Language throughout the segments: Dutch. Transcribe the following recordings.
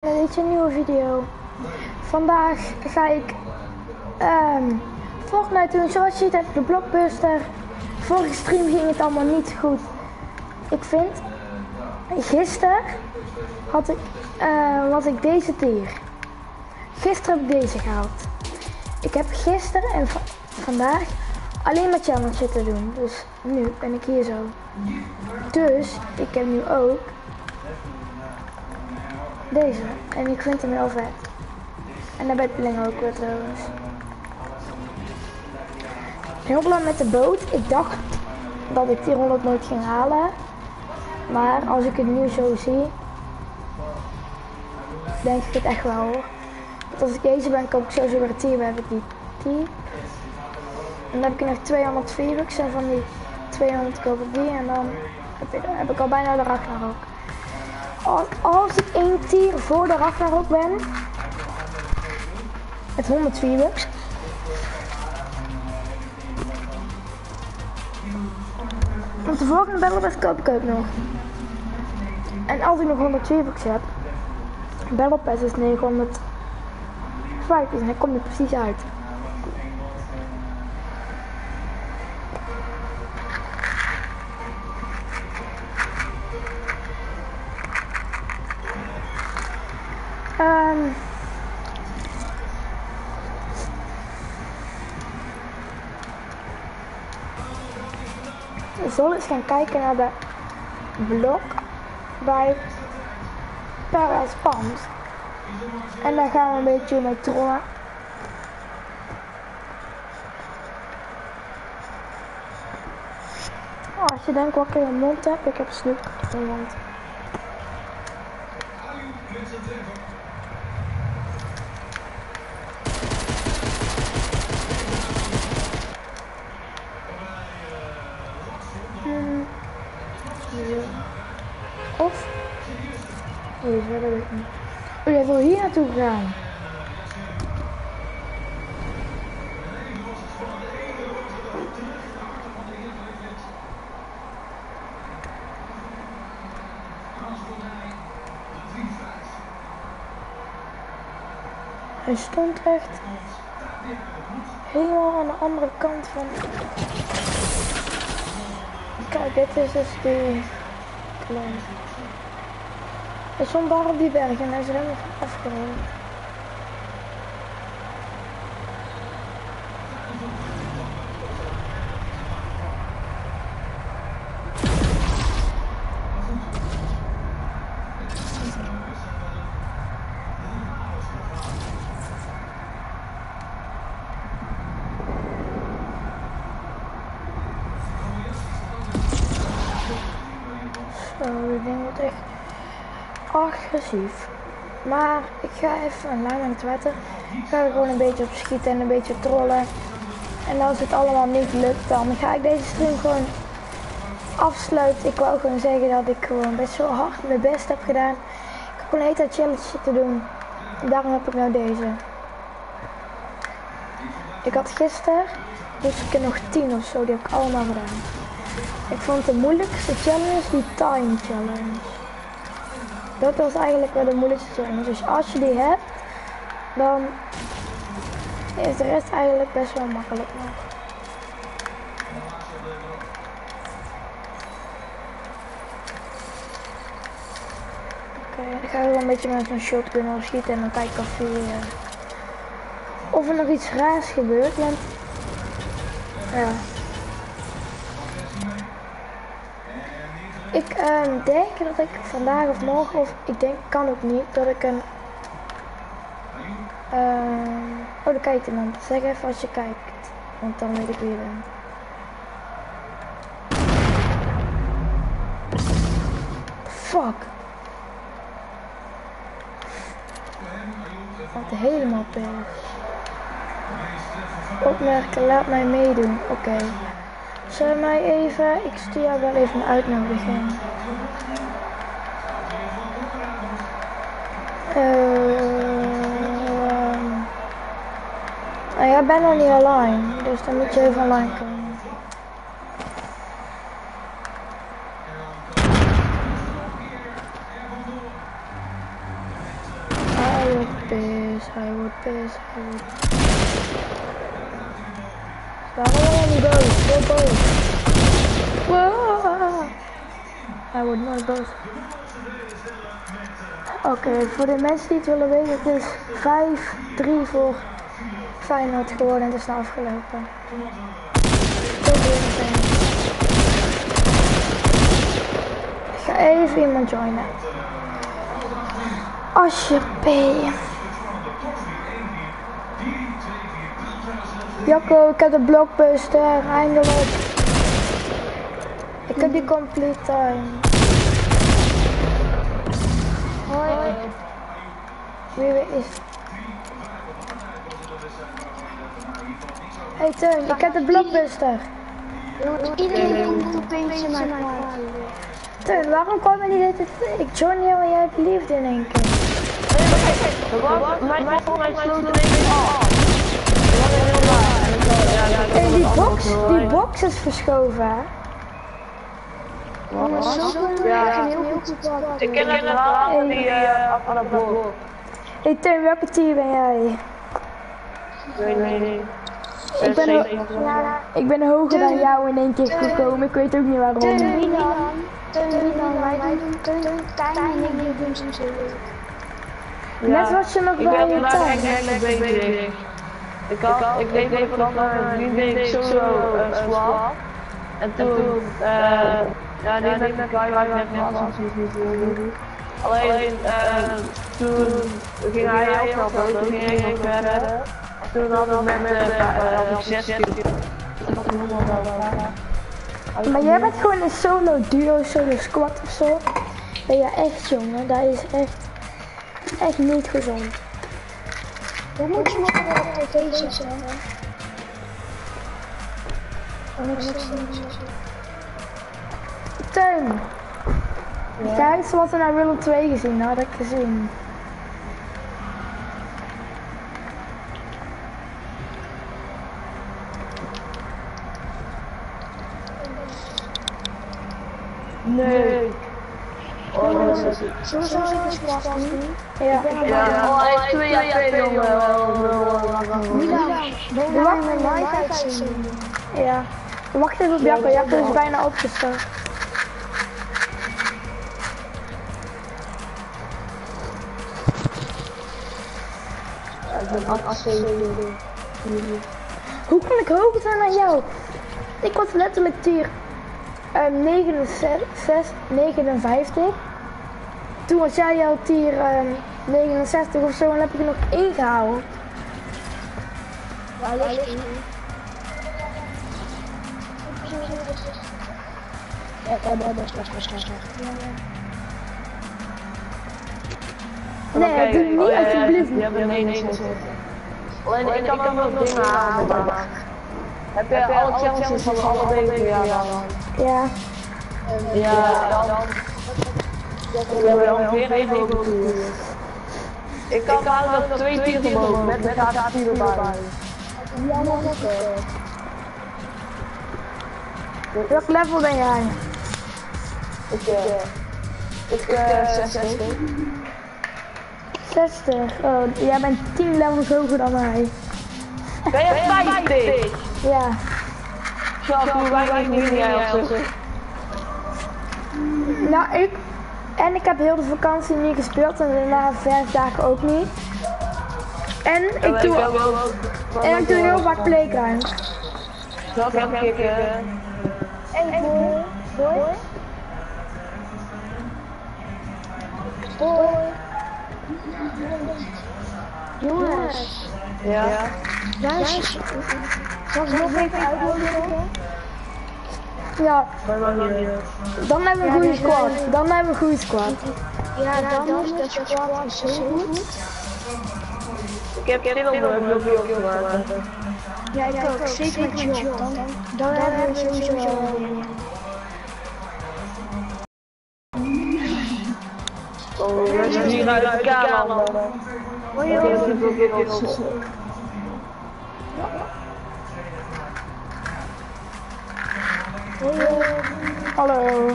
Dit is een nieuwe video. Vandaag ga ik um, Fortnite doen. Zoals je ziet heb ik de Blockbuster. Vorige stream ging het allemaal niet goed. Ik vind, gisteren had ik, uh, ik deze tier. Gisteren heb ik deze gehaald. Ik heb gisteren en vandaag alleen maar challenge zitten doen. Dus nu ben ik hier zo. Dus ik heb nu ook deze. En ik vind hem heel vet. En ben ik ook weer trouwens. Heel lang met de boot. Ik dacht dat ik die 100 nooit ging halen. Maar als ik het nu zo zie, denk ik het echt wel hoor. Want als ik deze ben, koop ik sowieso weer 10, heb ik die 10. En dan heb ik nog 200 V-Bucks en van die 200 koop ik die en dan heb ik, heb ik al bijna de Ragnarok als ik één tier voor de Ragnarok ben, met 100 V-Bucks, Want de volgende Battle Pass koop ik ook nog. En als ik nog 100 V-Bucks heb, Battle Pass is 950 en hij komt er precies uit. Zullen eens gaan kijken naar de blok bij Paris Palms. En daar gaan we een beetje mee trollen. als je denkt wat ik in je mond heb, ik heb snoep in mijn mond. Of... Oh, niet. Oh, jij wil hier naartoe gaan. Hij stond echt helemaal aan de andere kant van... Kijk, dit is dus die klein. Hij stond daar op die berg en hij is er helemaal afgerond. Zo, ik denk dat echt Maar ik ga even lijn aan het wetten. Ik ga er gewoon een beetje op schieten en een beetje trollen. En als het allemaal niet lukt, dan ga ik deze stream gewoon afsluiten. Ik wou gewoon zeggen dat ik gewoon best wel hard mijn best heb gedaan. Ik heb gewoon een hele challenge te doen. daarom heb ik nou deze. Ik had gisteren, dus ik heb nog 10 of zo, die heb ik allemaal gedaan. Ik vond de moeilijkste challenge die time challenge. Dat was eigenlijk wel de moeilijkste challenge. Dus als je die hebt, dan is de rest eigenlijk best wel makkelijk nog. Oké, ik ga gewoon een beetje met mijn shotgun schieten en dan kijk ik of, uh, of er nog iets raars gebeurt. Ja. Ik um, denk dat ik vandaag of morgen, of ik denk, kan ook niet, dat ik een... Uh, oh, daar kijkt iemand. Zeg even als je kijkt, want dan weet ik wie je bent. Fuck. Wat helemaal pers. Opmerken, laat mij meedoen. Oké. Zeg mij even, ik stuur jou wel even een uitnodiging. Uh, nou, jij bent nog niet online, dus dan moet je even online komen. pis, hij wordt pis, hij wordt... Waarom allemaal niet boos? Wow. Hij wordt nooit boos. Oké, voor de mensen die het willen weten, het is 5-3 voor Feyenoord geworden en het is nou afgelopen. Ik ga even iemand joinen. Alsjeblieft. Jacco, ik heb de blockbuster, eindelijk. Ik heb die complete time. Hoi. Wie weer is. Hey Teun, ik heb de blockbuster. Iedereen komt opeens in mijn plaats. Teun, waarom kwam je niet dit? Ik join jou en jij hebt liefde in één keer. Mijn mijn mijn sloot in één keer af. Dat was heel laag. En die box, die wel- box is verschoven hè? Ja, ik ken het verhaal van die eh af van dat blok. Hey Teun, welke team ben jij? Ik weet het niet. Ik ben, ho- Ja, ik ben hoger dan jou in één keer gekomen, ik weet ook niet waarom. Teun Milan. Teun Milan, wij doen Teun Tijn en ik doen ze. Net was je nog Ik wel ben in je echt tuin. echt bezig. Ik had, ik deed even van mijn vriendin solo uh, swap. En toen, eh, ja, die met de guy waar ik net was. Alleen, eh, toen ging hij ook nog dood, toen ging ik verder. En toen hadden we met de uh, 6 Maar jij bent gewoon een solo duo, solo squad of zo. Ben je echt jongen, dat is echt, echt niet gezond. Dan moet je dat is niet zo. Teun, kijk wat we naar Willem 2 gezien, nou had ik gezien. Nee dat is Zullen we zo even squatten nu? Ja. Hij twee jaar twee jongen. Ben je mijn live uitzending? ja. Wacht even op Jacco, Jacco is bijna opgestart. Hoe kan ik hoger zijn dan jou? Ik was letterlijk tier ehm 69, 59. Toen was jij al tier ehm 69 of zo en heb ik er nog ingehaald. Waar ligt die? Ja, ja, ja, best best best. Nee, doe niet alsjeblieft. Nee, nee gezet. Alleen ik kan ook nog dingen halen. Heb je alle challenges van alle weken gedaan? Ja. Ja, dan... We hebben over Ik kan halen nog twee tiers omhoog, met met haar tier erbij. Welk level ben jij? Ik, eh... Ik, eh, 60. 60. Oh, jij bent 10 levels hoger dan mij. Ben je 50? Ja. Zo, hoe weinig win jij of zo? Nou, ik... En ik heb heel de vakantie niet gespeeld en daarna vijf dagen ook niet. En ik doe, en ik doe heel vaak playground. Zal ik even kijken? Hey, boy. Boy. Boy. Jongens, Ja. luister. Zal ik nog even uitnodigen? Ja, niet. dan hebben we een goede squad. Dan hebben we een goede squad. Ja, dan is de squad zo goed. Ik heb dit op mijn veel gemaakt. Ja, ik ook. Zeker met John. Dan, dan hebben we sowieso winnen. Oh, mensen hier uit de kamer. Hoi, Ik hoi. Hallo.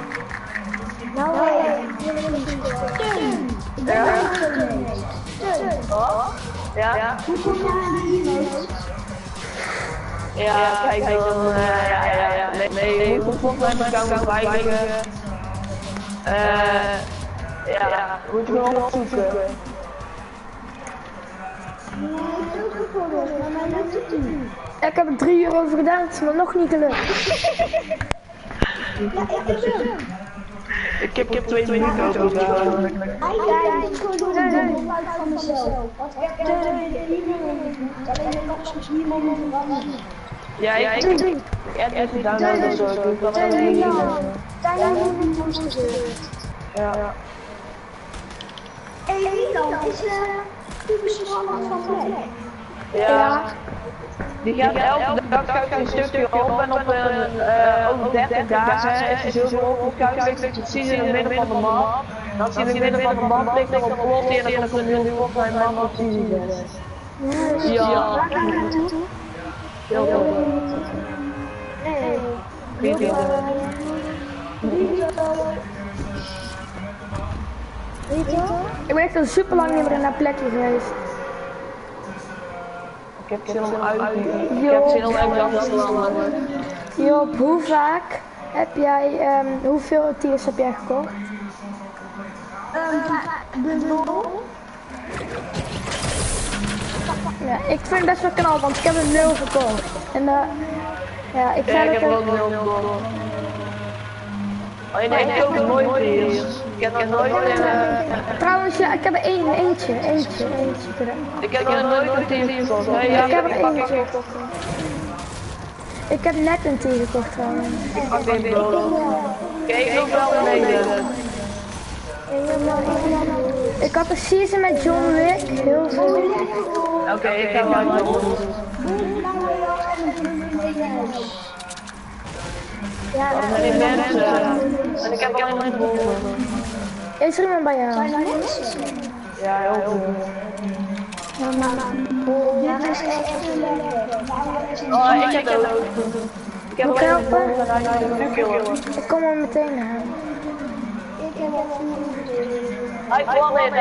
Nou, ik ben Ja. Ja? Ja, Hoe kom jij aan die emote? ja kijk dan, eh, ja, ja, ja, nee, nee, hoe komt mijn account wijzigen? Eh, ja, moet je wel opzoeken. Ik heb er drie uur over gedaan, het is me nog niet gelukt. Ja, ik heb. Ik heb, ik heb twee minuten over gedaan. Ik van mezelf. Ik heb er niemand veranderen. Ja, ik ik heb het niet downloaden of zo, ik kan het niet heb. Ja. Is van? Ja. Die gaat elke dag gaat een stukje op en op een uh, over 30 dagen is hij zoveel opgekuist dat je het ziet in het midden van de map. En als hij in het midden van de map ligt, dan ontploft hij en dan er een nieuwe op mijn map op precies. Ja. Waar ga je naartoe? Heel veel. Nee. Weet je wel? Ik ben echt al super lang niet meer naar plekje geweest. Ik heb zin om uit. Ik heb zin om ergens te landen. Job, hoe vaak heb jij, ehm, hoeveel tiers heb jij gekocht? Ehm, bundel. Ja, ik vind het best wel knal, want ik heb een nul gekocht. En eh, ja, ik Ja, ga ik heb er ook... ook nul gekocht. Alleen ik koop nooit meer. Ik heb nog nooit een, eh, Trouwens, ja, ik heb er één, eentje, eentje, eentje ik heb nog nooit een team gekocht. Nee, Ik heb er ik eentje ik gekocht. Ik heb net een tier gekocht trouwens. pak dit bro. Kijk nog wel beneden. Ik had een season met John Wick, heel veel. Oké, ik ga wel Ja, En ik ben en ik heb alleen maar boven. Is er iemand bij jou? Ja, heel veel. Dit is echt Oh, ik heb het ook. Ik heb ik maar helpen? Ik kom er meteen aan. Ik heb wel Hij kwam kwam in,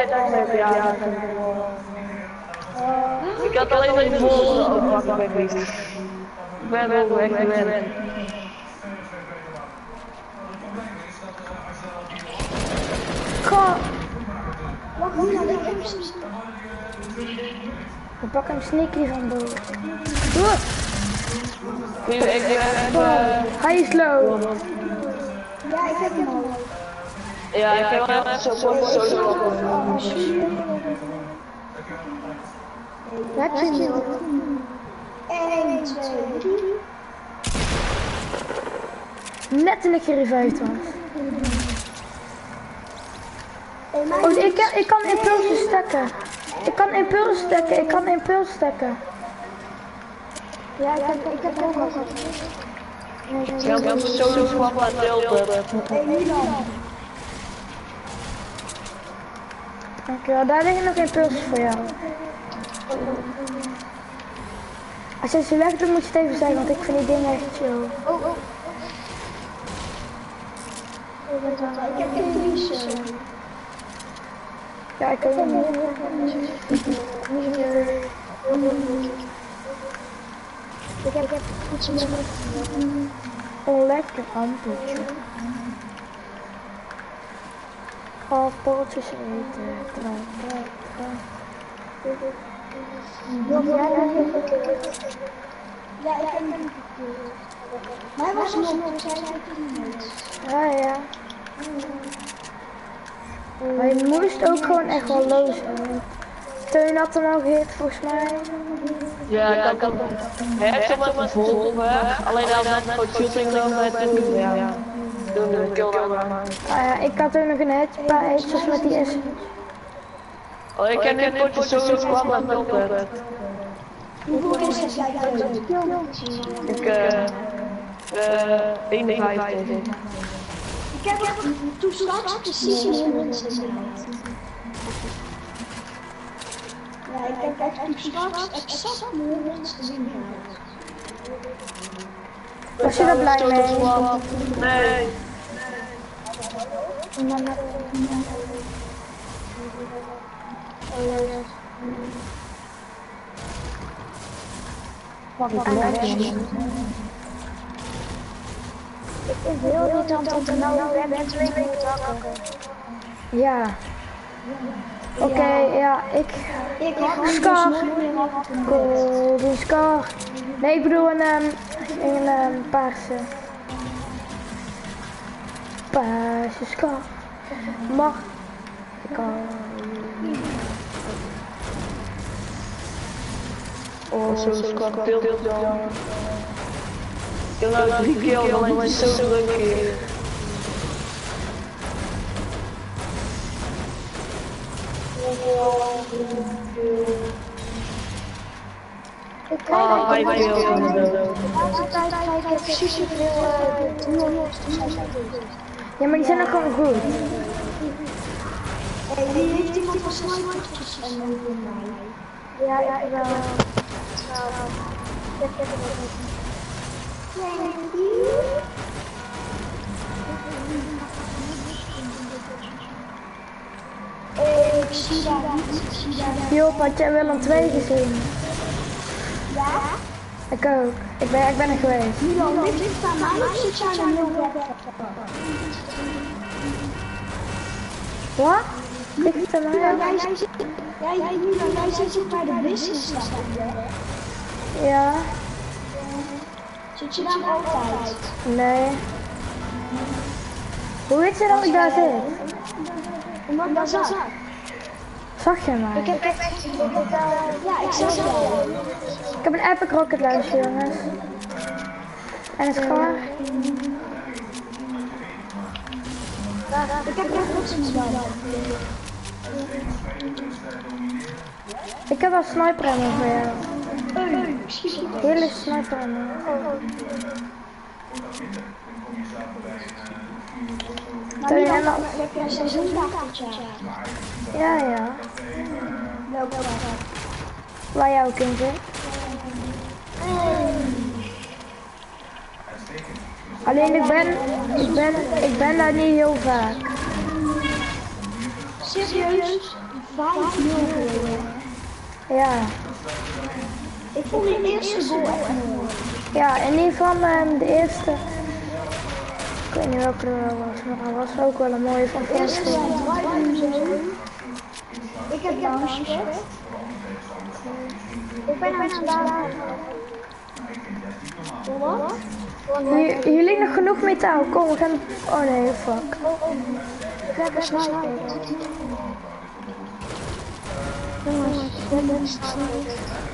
ja. Ik had alleen maar die volgende ook ik weet niet. Ik ben Goh, Wacht, heb hem. we pakken hem sneaky van boven. Ik ik heb, eh, hij is low. Ja, ik heb hem al. ja, ik heb wel echt zo zo zo. Heb je hem? 1, 2, 3. Net toen ik gerevived was. Oh, ik, kan- ik kan impulsen stekken. Ik kan impulsen stekken, ik kan impulsen stekken. Ja, ik heb, ik heb ook al gehad. Ja, dat is zo zo kwam aan tilten. Hé, Milan. Dankjewel, daar liggen nog impulsen voor jou. Als je ze weg doet, moet je het even zeggen, want ik vind die dingen echt chill. Oh, oh. Ik heb Elise. Ja, ik ook niet. Ik heb, ik heb iets. Een lekker ampeltje. Appeltjes eten. Tra, tra, tra. Ja, ja, ik heb hem Mij was nog nog zijn niet. Ja, ja. Maar je moest ook gewoon echt wel lozen. Teun had hem al gehit, volgens mij. Ja, ik kan Hij heeft hem met vol weg. Alleen hij had net voor shooting dan met toen. Ja. Ah ja, ik had ook nog een head, een paar headshots met die S. Oh, ik ken dit potje zo kwam het Hoeveel is het? Ik eh eh 51. Ik heb toen straks precies nul mensen gezien. Ja, ik heb echt toen straks exact nul mensen gezien. Was je er blij mee? Nee. Wat Ik het heel irritant dat er nou weer twee weken hakken. Ja. Oké, ja, ik... Ik Scar. dus meer af. Golden Scar. Nee, ik bedoel een, um, een um, paarse. Paarse Scar. Mag. Ik kan... Oh, zo squad beeld dan. Ik heb nou drie keer al, dan is het zo druk hier. Ik krijg Ah, hij eigenlijk wil de het. laatste tijd krijg ik zijn. Zijn dan ik wel. Ik Ik zie niet, ik. Joh, had jij Willem 2 gezien? Ja? Ik ook. Ik ben, ik ben er geweest. Milan, het aan mij of zit jij dan heel ver? Wat? Mij? Ja, jij zit, jij, Milan, jij zit ook bij de business? Ja. Zit je daar altijd? Nee. Hoe weet je dat ik daar zit? Omdat dat zag. Zag je mij? Ik heb echt, ik heb, ja, ik zag jou. Ik heb een Epic Rocket Launcher, jongens. En het scar. Ik heb echt in gedaan. Ik heb wel sniper ammo voor jou. Hele sniper. Maar je Milan, helemaal... heb jij seizoenkaartje? Ja, ja. Welke? Waar jou kind zit. Alleen ik ben, ik ben, ik ben daar niet heel vaak. Serieus? 5-0 geworden. Ja. Ik vond die eerste goal echt mooi. Ja, in ieder geval ehm, de eerste. Ik weet niet welke er wel was, maar dat was ook wel een mooie van De eerste. Ik heb launchpad. Ik ben aan het. Wat? Ligt nog genoeg metaal. Kom, we gaan. Oh nee, fuck. Ik heb een sniper. Jongens, ik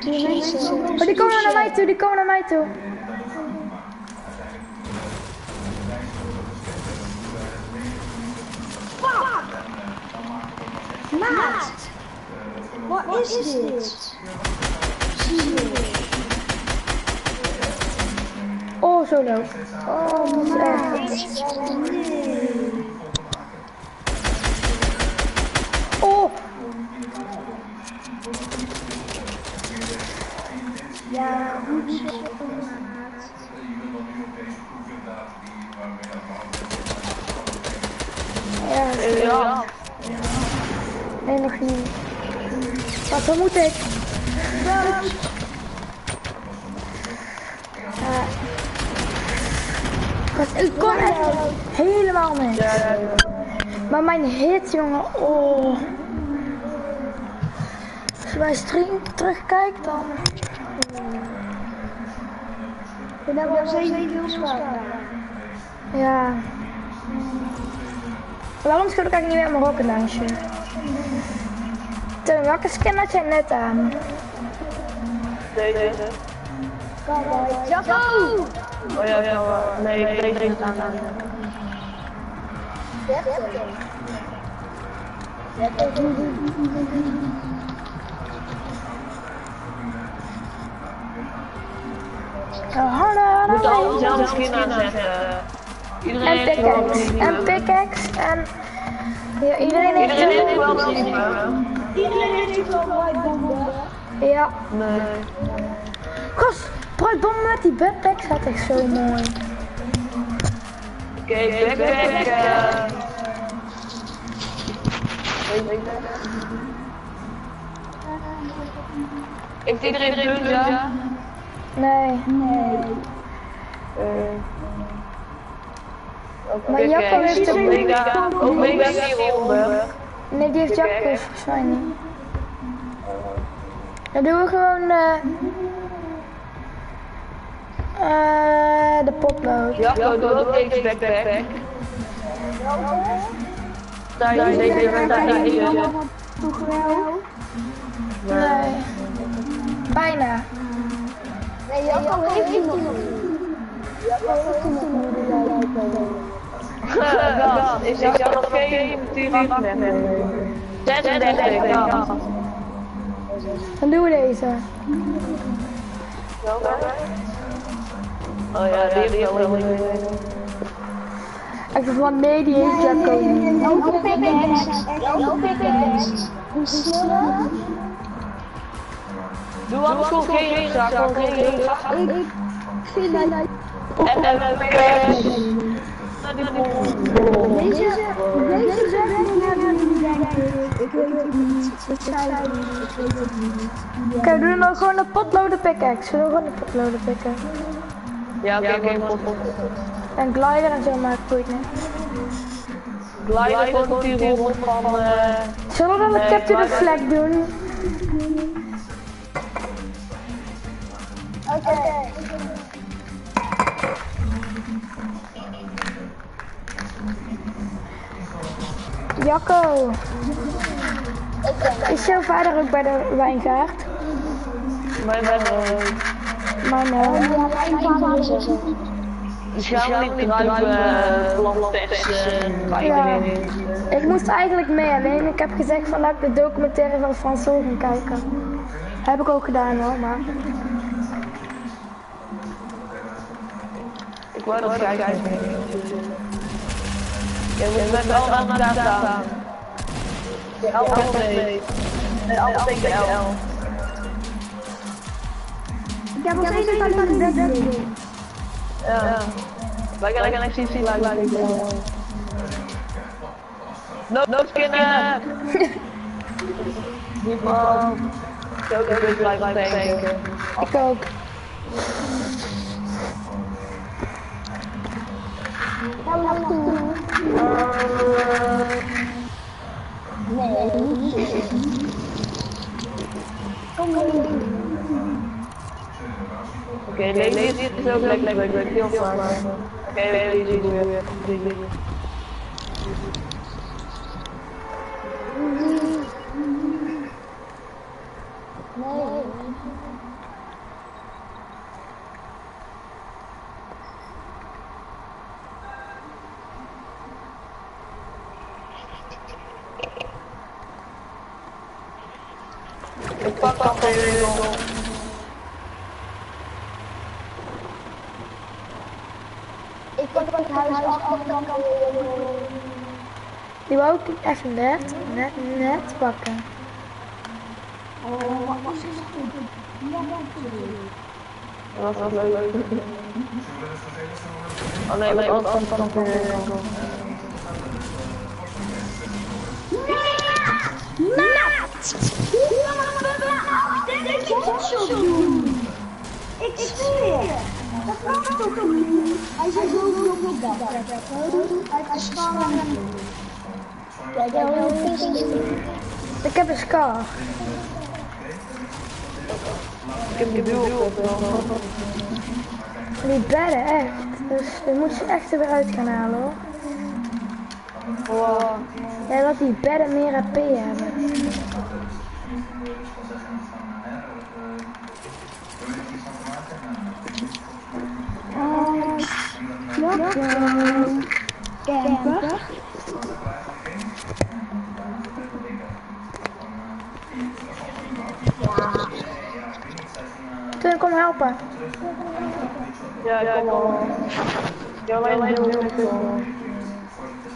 die komen naar mij toe, die komen naar mij toe. Maat! Wat is dit? Zie je? Oh, zo low. Oh, dat is echt. Nee. Oh, Ja, goed zo, maat. ja. Ja, Nee, nog niet. Wat, hoe moet ik? Ja. Gast, Ik kon echt helemaal niet. ja, ja. Maar mijn hit, jongen, oh. Als je bij stream terugkijkt, dan... Ik ben wel zeven. Ja. Waarom schud ik eigenlijk niet meer mijn rocket launcher? Teun, welke skin had jij net aan? Deze. Jacco! Oh ja, ja, nee, ik deed het aan. Hanna, Moet al dezelfde skin aanzetten. En Iedereen heeft wel pickaxe. En pickaxe. En... Ja, iedereen heeft Iedereen heeft er... wel. Iedereen heeft wel bomben. Ja. Nee. Gast, bruid bommen met die backpack gaat echt zo mooi. Oké, backpack. eh. Heeft iedereen punt, Nee. Nee. Maar Jacco heeft een- Omega, Omega 400. Nee, die heeft Jacco volgens mij niet. Dan doen we gewoon eh eh de potlood. Jacco, doe ook deze backpack. Daar is deze, wel? Nee. Bijna. Nee. Jacco heeft die nog niet. Dat is ik zou nog geen natuurlijk hebben. 36, ja. Dan doen we deze. Oh ja, die heeft wel een Ik dacht van nee, die heeft pickaxe. Pickaxe. Hoe? Doe anders gewoon geen gewoon geen. Ik vind dat En en we deze, deze. Ik weet het niet. Het ik weet het niet. Oké, doe dan ook gewoon een potloden pickaxe. We doen gewoon een potloden pickaxe. Ja, oké, oké, pot, pot. En glider en zo maakt boeit niet. Glijden gewoon die rond van... eh, Zullen we dan een Nee, capture the glider. flag doen? Oké. Jacco, is jouw vader ook bij de wijngaard? Mijn mijn Maar nee. Ja, mijn vader is. Schouwelijk druiven, plantessen, wijnen. Ik moest eigenlijk mee, alleen ik heb gezegd van laat ik de documentaire van Frans Sol gaan kijken. Heb ik ook gedaan hoor, maar... wou dat kijken. Je moet met aan staan. De L gaat mee. Betekent de L. Ik heb nog steeds een aan de bed. Ja. Wij gaan lekker zien zien waar ik No, no man. Zo kan ik blijven denken. Ik ook. Ga naartoe. Nee, niet. Kom mee. Oké, Lely is ook lekker lekker. Ik ben heel klaar. Oké, Lely is weer. Nee. Ik pak. Ik het huis ik Die wou ik even net, net, net pakken. Oh, wat is het? Dank Dat was leuk. Oh nee, maar anders kan ik weer. Hebben doen? Ik zweer! Dat kan toch niet? Hij zit zo op dat. Hij. Kijk, een Ik heb een scar. Ik heb duel op. Die bedden echt. Dus we moeten ze echt er weer uit gaan halen hoor. Wow. En dat die bedden meer HP hebben. Oh, lockdown. Camper. Toen kom helpen. Ja, kom. Ja, ik kom.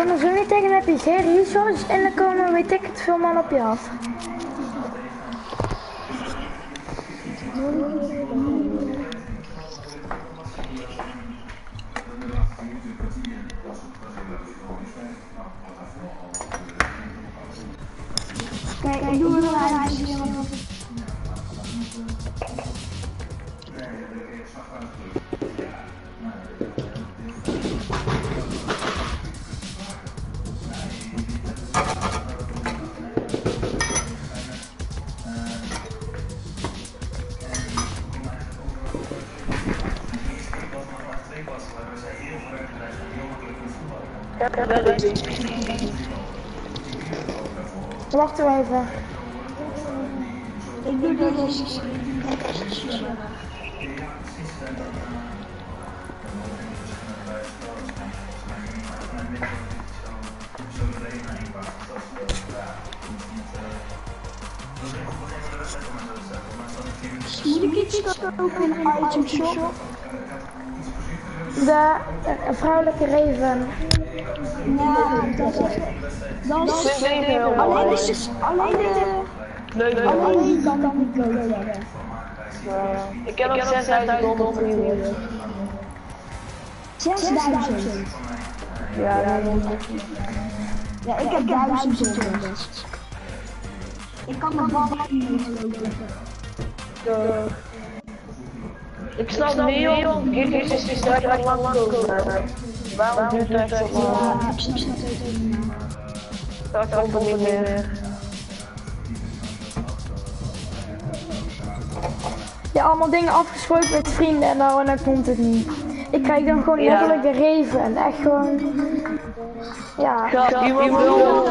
Kan er zo niet tegen je geen resources en dan komen weet ik het veel man op je af. Wacht even. Ik doe dit. Moet ik iets kopen in een item shop? De eh, vrouwelijke reven. Ja, dat is is alleen de... Nee. Alleen kan ik wel. Ik heb zes 6000 jullie. Ja, ja, ik heb 1000. Ik kan mijn bal niet lopen. Ik snap Neon, Gilles is dus. Waarom? Ja, ik snap. Niet meer. Ja, allemaal dingen afgesproken met vrienden en nou en dan komt het niet. Ik krijg dan gewoon Ja. letterlijk de reven. Echt gewoon... Ja. Gast, iemand wil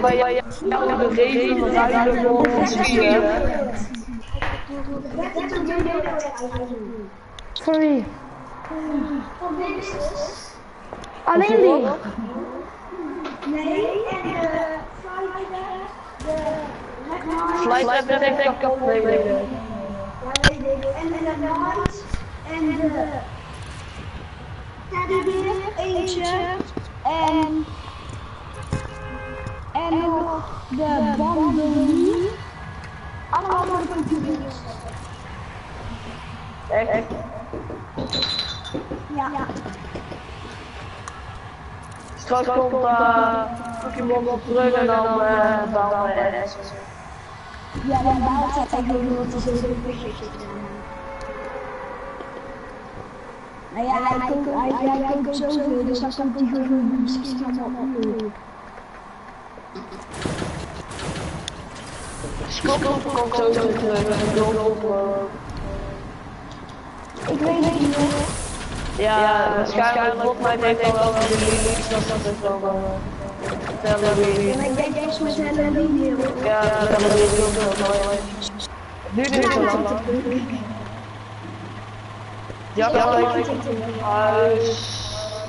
bij jou de regen ruilen voor ons skiën. Van wie? Alleen die. Nee, en de... Flight heb ik denk ik aflevering. En de night en de teddybeer, eentje. En, en nog de bandoline. Allemaal voor de computers. Echt? Ja. Straks komt uh, Pokémon op terug en dan uh, dan uh, Ja, dan baalt het eigenlijk dat is een beetje gedaan. Nou ja, hij koopt, hij, hij koopt zoveel, dus dan komt hij gewoon misschien op. Komt zo terug dan. Ik weet het niet ja, waarschijnlijk wordt mij denk ik wel dat de iets dat het wel wel... Ja, ik denk. echt met de Lily Ja, dat is heel mooi. Nu duurt het. Ja, dat is Huis...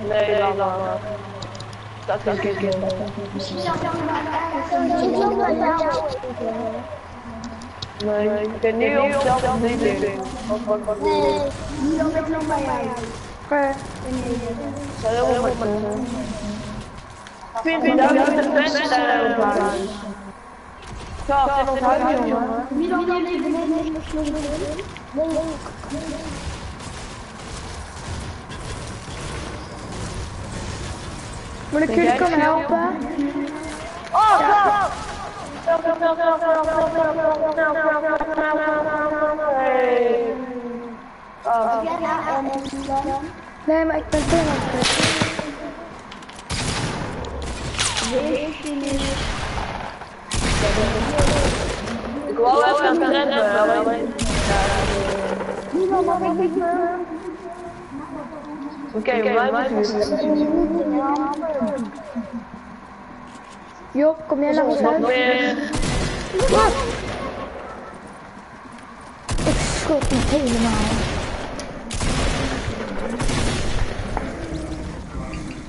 Nee, lang. Dat kan ik ik Nee, ik ben nu op hetzelfde niet Nee, nog. Veel mensen. Vind dat de mensen daar aan? Ons huis, jongen. Zo ik komen helpen? Oh, Hey. Oh. Ja, en dan? Nee, maar ik ben veel aan het. Ik wou even aan het rennen. Niemand mag ik niet meer. Oké, wij moeten Job, kom jij naar ons nog huis? Wat? Ik schot niet helemaal.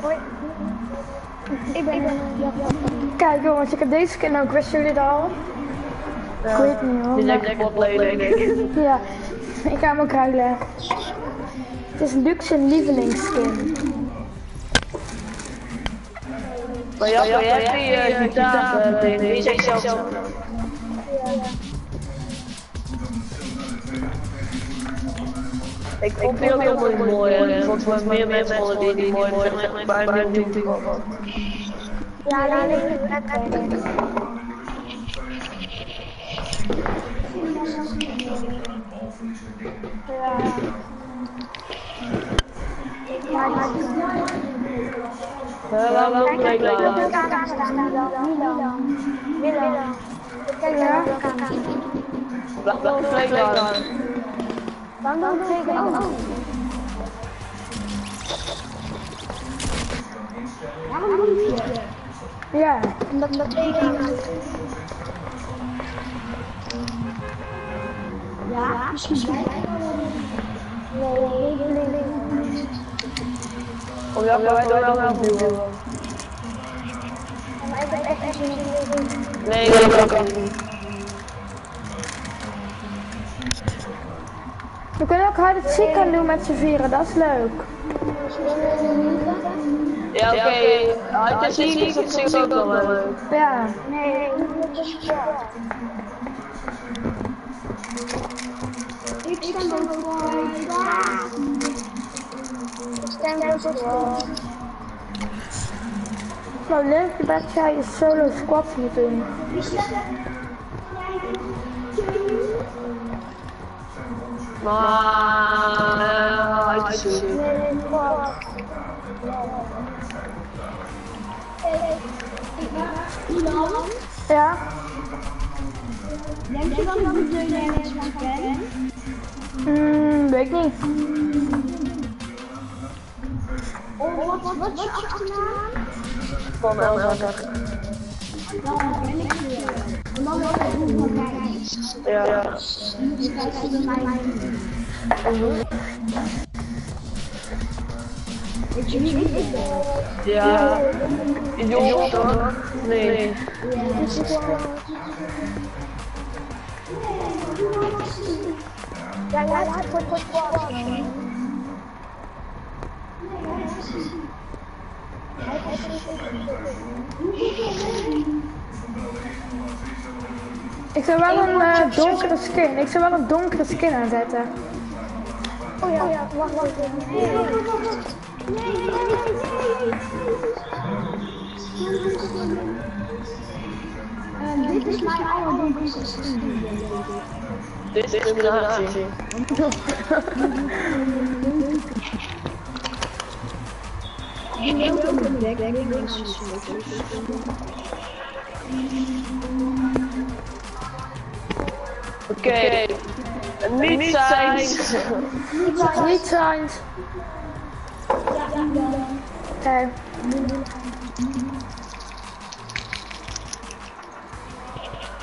Hoi, hoi. Ik ben. Kijk jongens, ik heb deze skin ook. Wisten jullie dat al? Ik weet niet hoor. Die kapot lelijk. Ja, ik ga hem ook ruilen. Het is luxe lievelingsskin. Maar ja, jij hebt die gitaar, eh, die zelf. Ik vond die ook heel mooi mooi. mij meer mensen vonden die niet mooi. maar zeg maar mij niet toe kwam. Ja, ja, nee. Ja, Eh, Waarom loop ik daar? staan. Milan. Milan. Milan. Kijk naar de kamer. Welke playground? Waarom dan twee oh. Waarom doe? Ja, Omdat dat twee. Ja, misschien. Of ja, wij doen wel ik Nee, dat kan niet. We kunnen ook hard het ziek gaan doen met z'n vieren, dat is leuk. Ja, oké. Had je ziek is op zich ook wel leuk. Ja, Nee, dat is ja. Ik stem voor. Ik stem voor nou leuk dat jij je solo squats moet doen. Maar, Ja, denk je dat ik de van ken? mm, weet ik niet. Oh, wat, wat is je achternaam? Van Elzakker. Dan ben ik weer. En dan wil ik doen van mij. Ja. Je kijkt naar mij. Weet je wie ik ben? Ja. Jongens toch? Nee. Dit is gewoon... Ja, ja, het wordt goed voor Ik zou wel een eh, donkere skin, ik zou wel een donkere skin aanzetten. Oh ja, ja, wacht, wacht. Nee, nee, nee, nee, nee. Dit is mijn eigen Oké. Niet zijn. Niet zijn. Oké.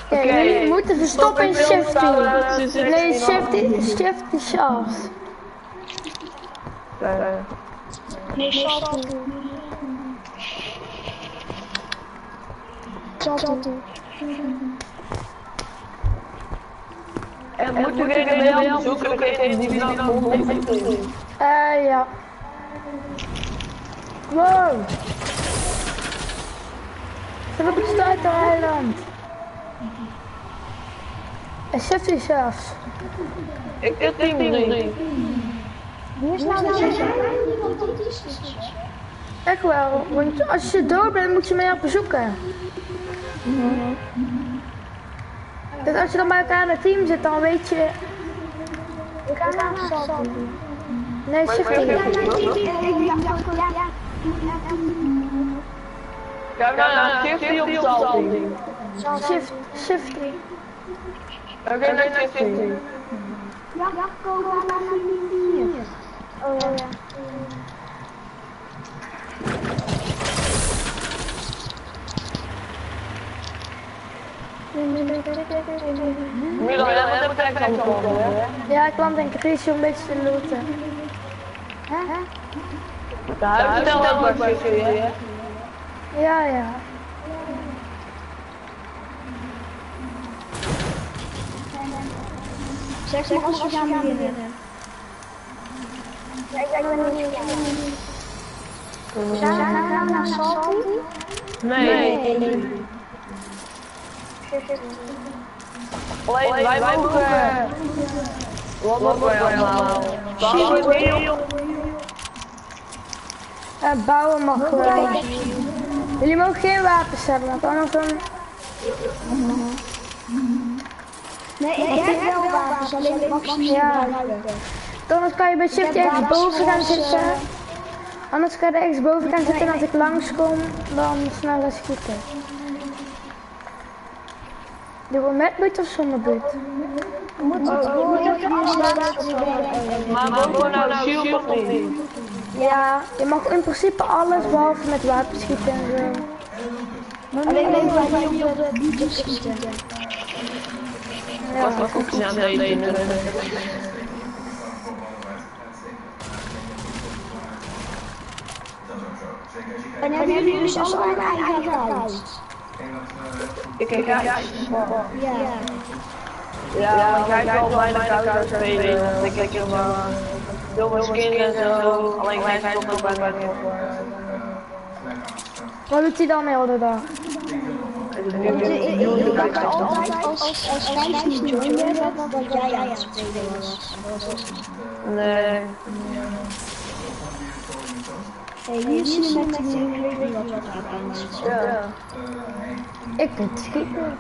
Oké, jullie moeten de stop in in shifty. beeldbouwen, het is Nee, Nee, salto. Salto. Er moet weer een miljard zoeken, ik even niet nieuwe. Eh, ja. Wow! Er hebben een eiland. Er zit hij zelfs. Ik heb 10 hoe is nou dat je Echt wel, want als je dood bent, moet je mij helpen zoeken. Mm Dus als je dan bij elkaar in het team zit, dan weet je... Ik ga naar het Nee, shift niet. Ja, ja, shift die op Shift, shift Oké, nee, nee, shift Ja, ja, kom maar naar hier. Oh ja, ja. Middel, ja, ik hè? Land denk ik is een beetje te looten. De huis vertel ook jullie, hè? Ja, ja. Zeg maar als we gaan winnen. Ja, ik we we naar Salty? Nee. Alleen, wij mogen... Wat mogen wij allemaal? Bouwen, bouwen mag gewoon. Jullie mogen geen wapens hebben, want anders dan... Nee, ik heb wel wapens, alleen ik mag ze niet. Anders kan je bij shift ergens boven gaan zitten. Anders kan je ergens boven gaan zitten en als ik langskom, dan sneller schieten. Doen we met boot of zonder boot? Moet het? Maar mogen we nou de shield of niet? Ja, je mag in principe alles behalve met wapens schieten en zo. Alleen niet op de biertjes schieten. Wat voor koekjes aan het En hebben jullie dus allemaal een eigen account? Ik kijk ja. Ja. Ja, maar ik kijk wel bijna counter spelen. Kijk je maar heel veel skin en zo. Alleen wij zijn nog bij mij Wat doet hij dan heel de dag? Ik ik dacht altijd als als 15 joinen dat dat jij aan het spelen was. Nee. Hey, hier zie je met die ik weet niet wat wat aan het Ja. Ik vind schieten.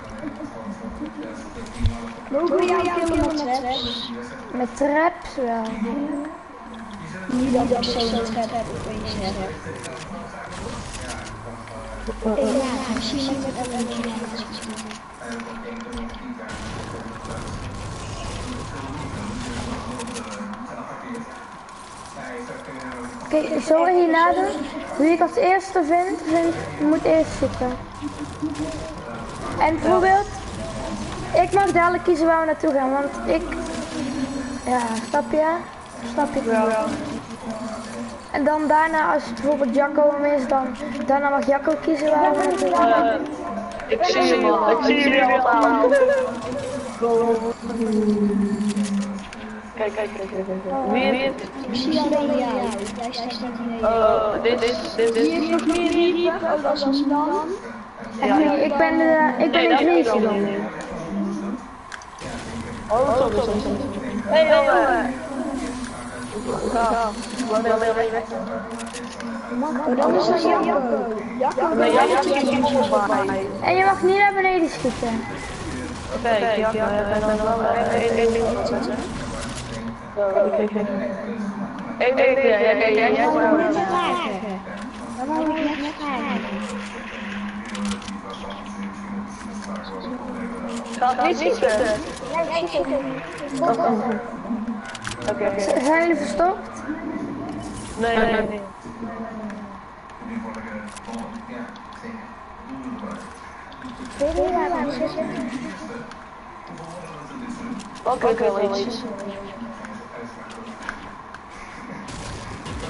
Mogen jij met traps? Met traps wel. Niet dat ik zo'n trap heb opeens heb. Ja, zie je met een Oké, zo hierna doen. Wie ik als eerste vind, vind moet eerst zitten. En bijvoorbeeld, ik mag dadelijk kiezen waar we naartoe gaan, want ik... Ja, snap je? Snap je? Ja. En dan daarna, als het bijvoorbeeld Jacco hem is, dan daarna mag Jacco kiezen waar we naartoe gaan. Eh, ik zie je ik zie jullie allemaal. Kijk, kijk, kijk, kijk. kijk. Wie is? Ik alleen jou. Jij staat niet. Oh, dit is, dit is. Hier is nog meer als een dan. En wie- ik ben, de, ik ben is Greasy. dan niet. Oh, zo. Hé, jongen. Ja, maar wel heel weg. Oh, dan is dat Jacco. Jacco, Nee, jij bij. En je mag niet naar beneden schieten. Kijk, ja, en dan wel één één ding oké. Eén ding, ja, ja, ja, ja, ik. Gaat niet ik. Oké, oké. Zijn verstopt? Nee, nee, nee. Oké, oké, Ik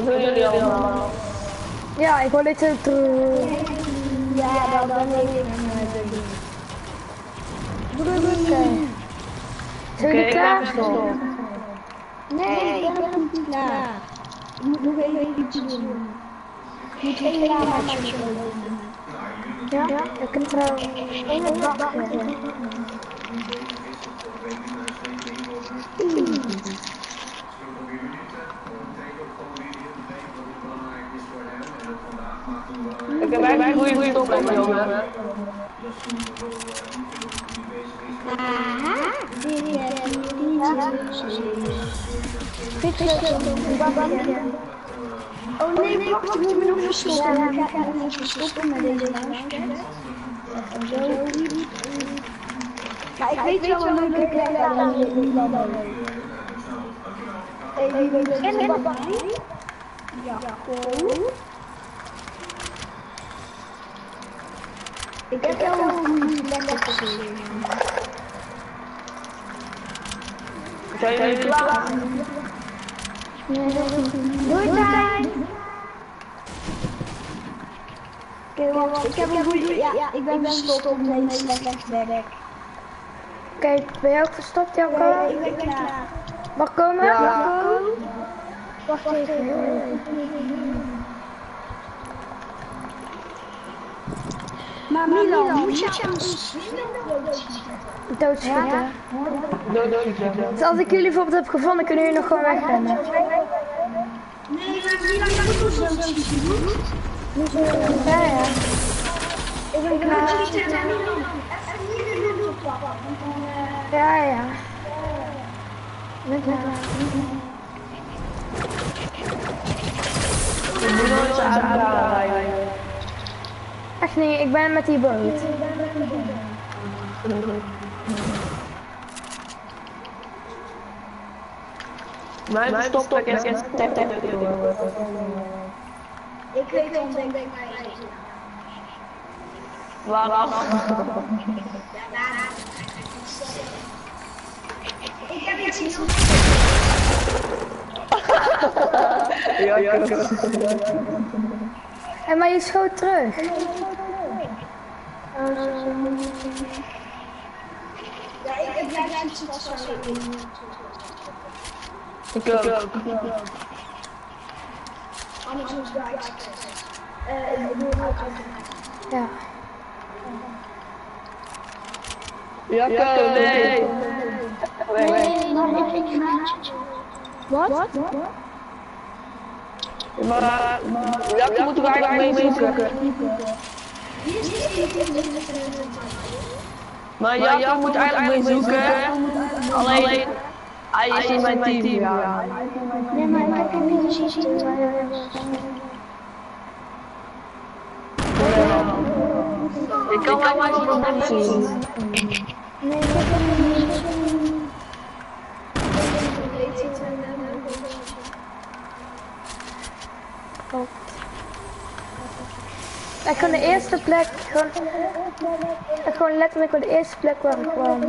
eh, doen jullie allemaal? Ja, ik hoor dit zo terug. Ja, dan, dan heeft hij hem eh, te doen. Doe doe doe. Oké. Zijn Oké, jullie ik klaar? gestopt. Nee, ik ben nog niet klaar. Ik moet nog even iets doen. Ik moet één laatje doen. Ja, kunt er wel één op wachten. Ik heb een goede stop op, jongen. Aha. Dit is Oh nee, wacht, ik moet me nog verstoppen. Ik ga me verstoppen met deze zo. Maar ik weet wel een leuke plek waar we Hey? Ja, gewoon. Ik heb wel een plek gezien. Zijn jullie klaar? Doei tijd! Oké, wacht, ik heb een goede... Ja, ja, ik ben gestopt op mijn slecht werk. Oké, ben jij ook verstopt, Jacco? Ik ben klaar. Mag ik komen? Ja. Wacht even. Maar Milan, moet je ons Doodschieten. Dus als ik jullie bijvoorbeeld heb gevonden, kunnen jullie nog gewoon wegrennen. Nee, maar Milan, moet ons doodschieten. Ja, ja. Ik ben klaar. Ja, ja. Ik ben klaar. Ik. Echt niet, ik ben met die boot. Mijn is echt echt echt Ik weet denk ik, mij. Waarom? Ik heb iets niet Ja, ja. En maar je schoot terug. Ja, ik heb iets vast van Ik ook. Anders moet ik iets Eh, ik doe het ook. Ja. Jacco, nee. Weg, weg. Wat? Maar Jacco moet er eigenlijk mee zoeken. Maar Jacco moet eigenlijk mee zoeken. Alleen, hij is in mijn team. Ja. Nee, maar ik heb hem niet gezien. Ik kan mij nog niet zien. Nee, ik heb hem niet gezien. Ik gewoon de eerste plek, gewoon, echt gewoon letterlijk gewoon de eerste plek waar ik kwam.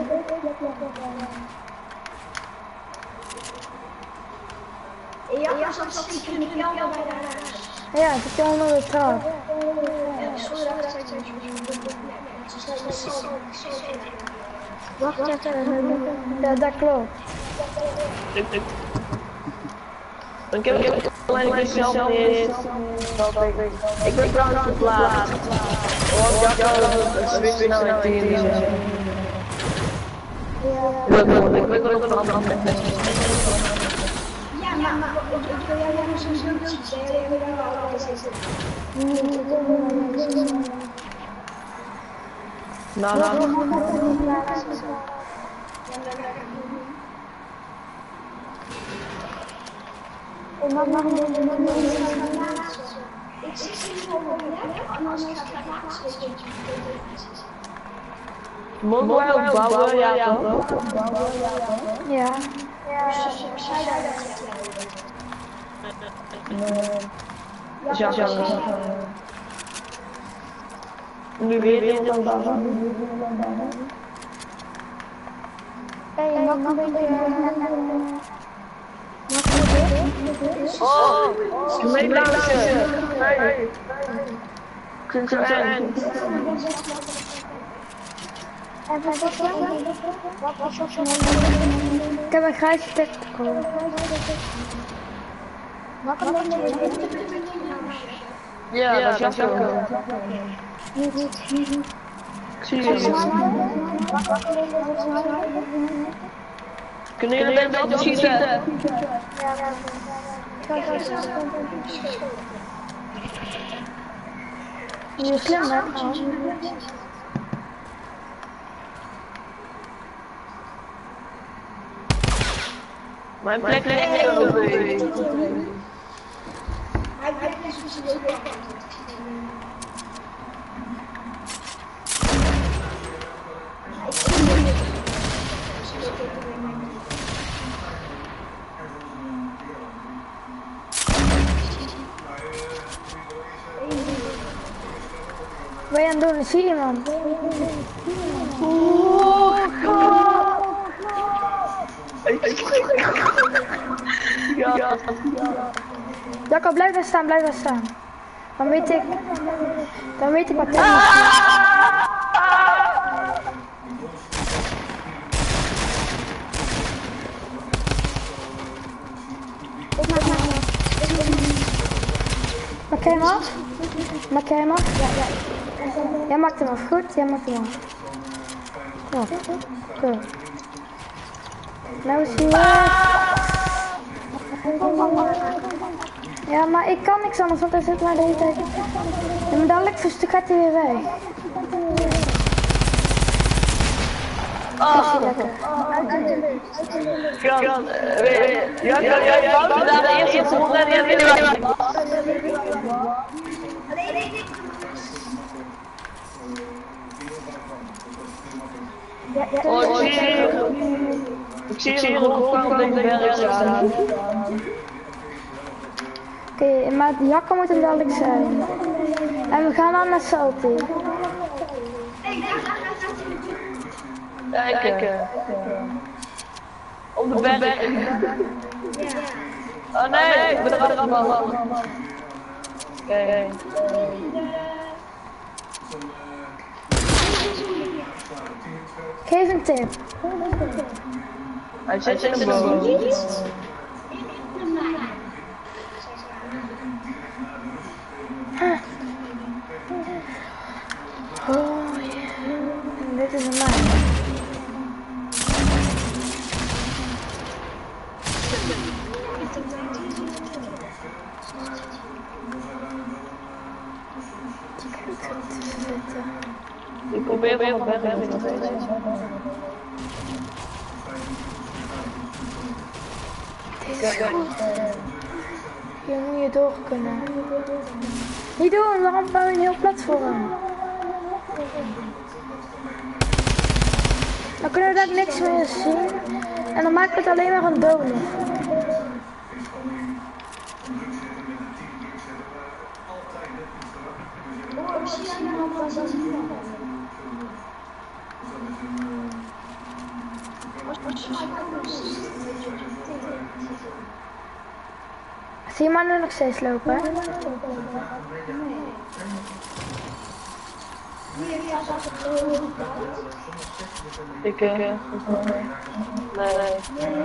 Ja, ja, zat zeker in de bij. Ja, ik zit onder de trap. Ik. Wacht even. Ja, dat klopt. Ik, ik. Ik heb, ik heb alleen ik zelf niet eens. Ik ben trouwens geplaatst. Want Jacco switcht naar mijn team. Ik ben ik ben ook een ander Ja, maar, maar ik wil jou nog zo'n zo'n zeggen. Ik wil jou wel zeggen. Nou, nou. Ik zit hier gewoon op plek, en als ik ga plaatsen, Moeten wij ook bouwen, Jacco? Ja. Ja, ja. Nu weer iemand bouwen. Hé, je Oh, mijn blauwtje. Hey. Crimson End. Ik heb een grijze tactical. Ja, dat is Jacco. Ik zie je. Kunnen jullie een beetje opschieten? Je slim, hè? Mijn plek ligt over. Wat ben doen? Ik zie iemand. Ja. Jacco, blijf daar staan, blijf daar staan. Dan weet ik... Dan weet ik wat hij moet. Maak jij hem af? Maak jij hem af? Ja, ja. Jij maakt hem af, goed? Jij maakt hem af. Op. Goed. Nou is hij weg. Ja, maar ik kan niks anders, want hij zit maar de hele tijd. Ja, maar dadelijk gaat hij weer weg. Ja, ja, ja, ja, hebben Oh, ik zie ik zie een hoofdkant tegen de berg staan. Oké, maar de jakken moet hem dadelijk zijn. En we gaan dan naar Salty. Kijken. Op de berg. Oh nee, ik ben er afgevallen. Oké. Geef een tip. Hij zit in een boom. Oh yeah. En dit is een mij. Ik probeer weer op berg nog steeds. Dit is goed. Hier moet je door kunnen. Niet doen, waarom bouw je een heel platform? Dan kunnen we daar niks meer zien. En dan maken we het alleen maar een. Zie je maar nu nog steeds lopen? Ik, eh, nee, nee.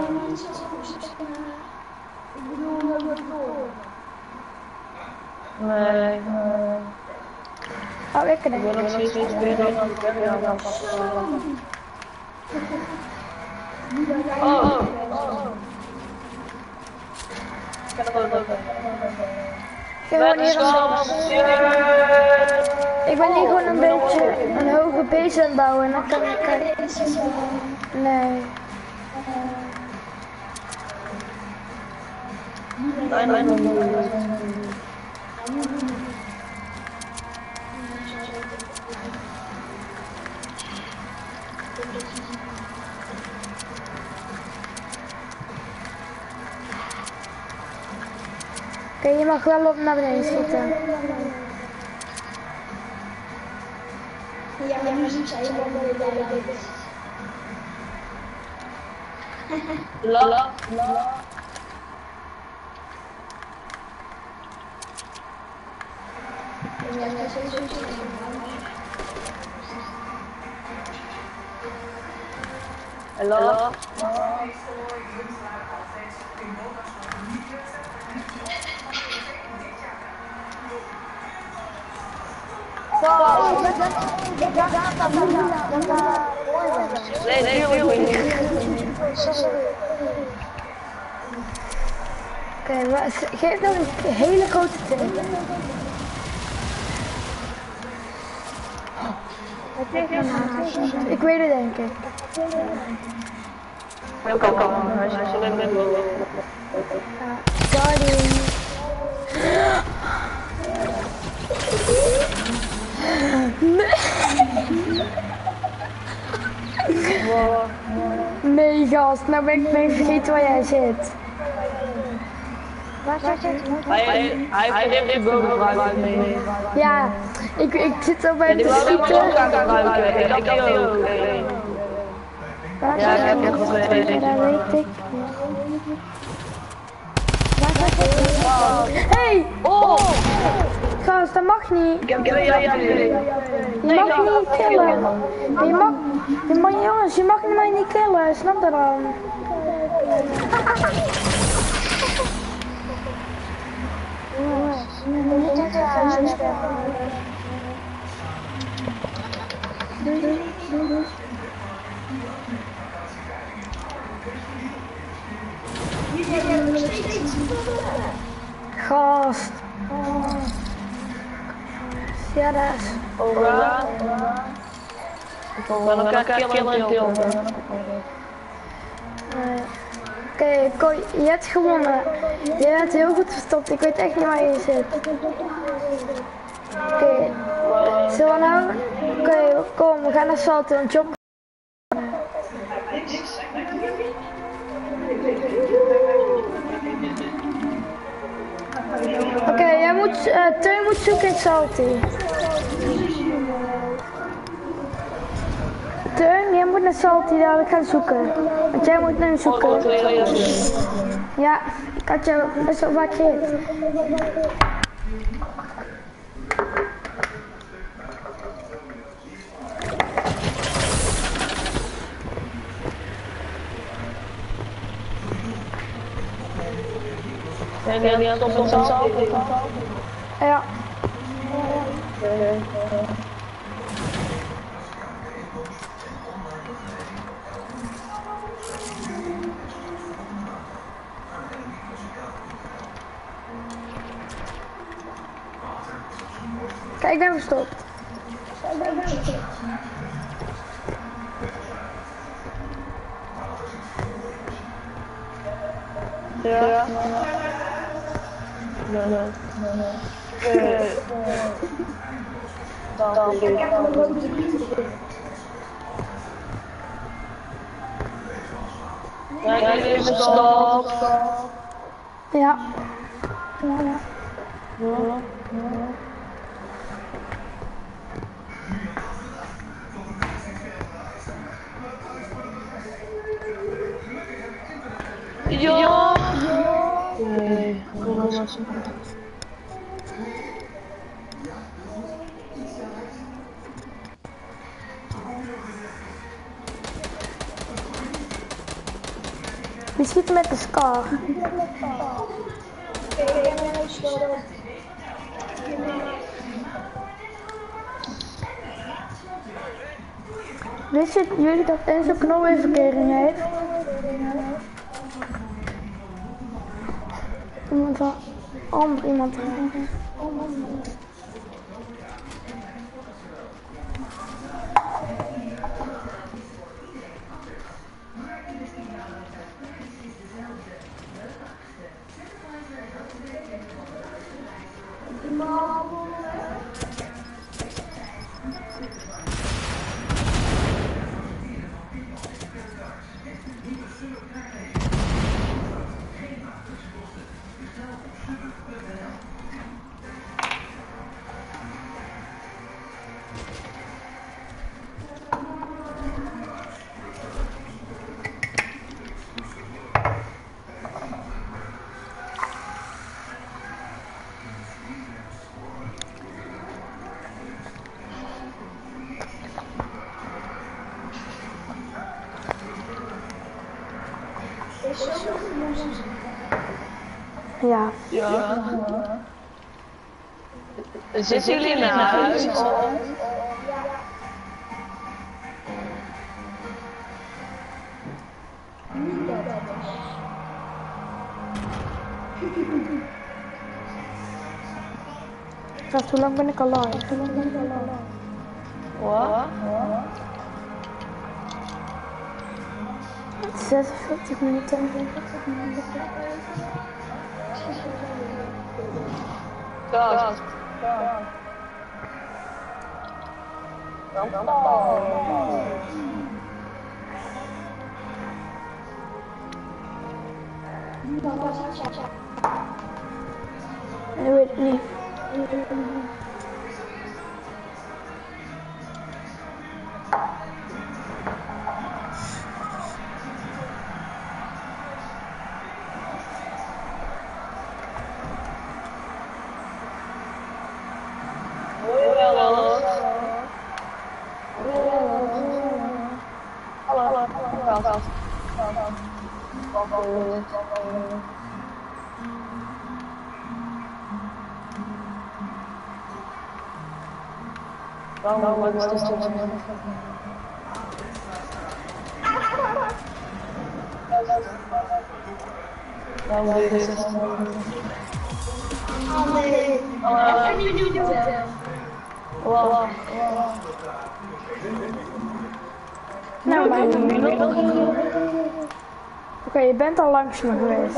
Nee, Oh, ik aan het Oh, oh. Ik kan over. Ik ben hier een, ik ben hier gewoon een beetje een hoge base aan het bouwen. En dan kan ik... eh, Nee. Nee, nee, nee. Oké, je mag wel op naar beneden schieten. Ja, maar nu zijn helemaal bij de La, Nee, nee, nee. Oké, geef nog een hele grote tip. Ik weet het denk ik. Hij met Guardian. Nee gast, nou ben ik ben vergeten waar jij zit. Hij, hij, hij neemt die bovenruimte mee. Ja, ik, ik zit zo bij Die te wou ik ook schieten. aan gebruiken. Ik die ook. Ja, ik heb het gezien. Dat weet ik. Hey! Oh! Gast, dat mag niet. Ik heb twee. Je mag niet killen. Je mag, je mag, jongens, je mag mij niet killen. Snap dat dan? Ja, dan kan ik killen en tillen. Nee. Oké, Kooi, je hebt gewonnen. Je bent heel goed verstopt. Ik weet echt niet waar je zit. Oké, zullen we nou? Oké, kom, we gaan naar Salto, want Job. Oké, jij moet, eh Teun moet zoeken in Salty. Teun, jij moet naar Salty dadelijk gaan zoeken. Want jij moet nu zoeken. Ja, ik had jou best wel vaak En die had op. Ja. Kijk, ik ben verstopt. Ja. Nee, nee. Eh, Dan doe ik. Ja, ik is gestopt. Ja. Ja. Nee, schiet met de scar? Wist je, jullie dat Enzo Knol een verkering heeft? Iemand wel, ander iemand. Ja. Zitten jullie in huis? of- Wacht, hoe lang ben ik al live? Wat? 46 minuten. Gast. Ik Je dit? Oh nee. Even niet doen. Wow. Nou, maar... Oké, je bent al langs me geweest.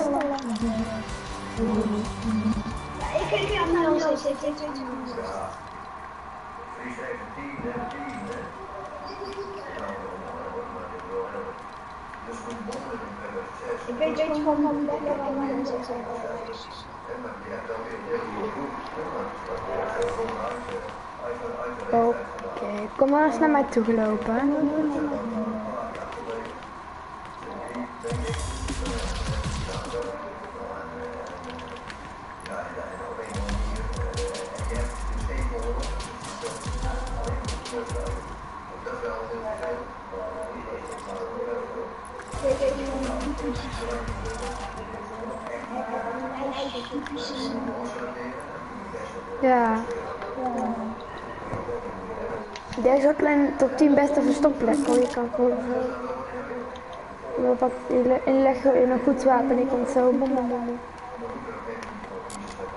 Ik kijk niet aan mijn weet gewoon van lekker aan mijn hoofd. Oké, kom maar eens naar mij toe gelopen. Ja. Deze is ook een top 10 beste verstopplekken. Je kan gewoon wat inleggen in een goed wapen en je komt zo. bom, bom.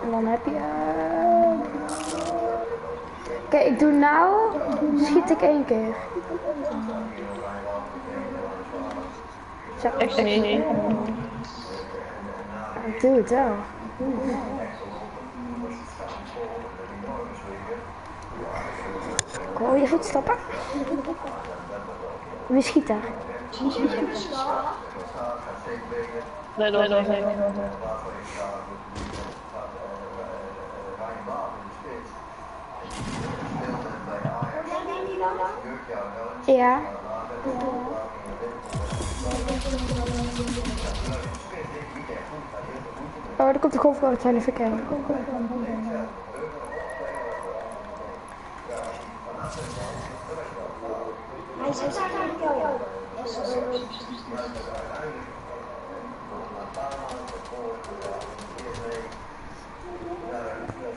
En dan heb je. Oké, ik doe nou. Schiet ik één keer. Zo, Echt niet. ik doe het wel. Hoor je voetstappen. Wie schiet daar? Nee, dat was niet. Ja. Oh, daar komt de zijn even kijken.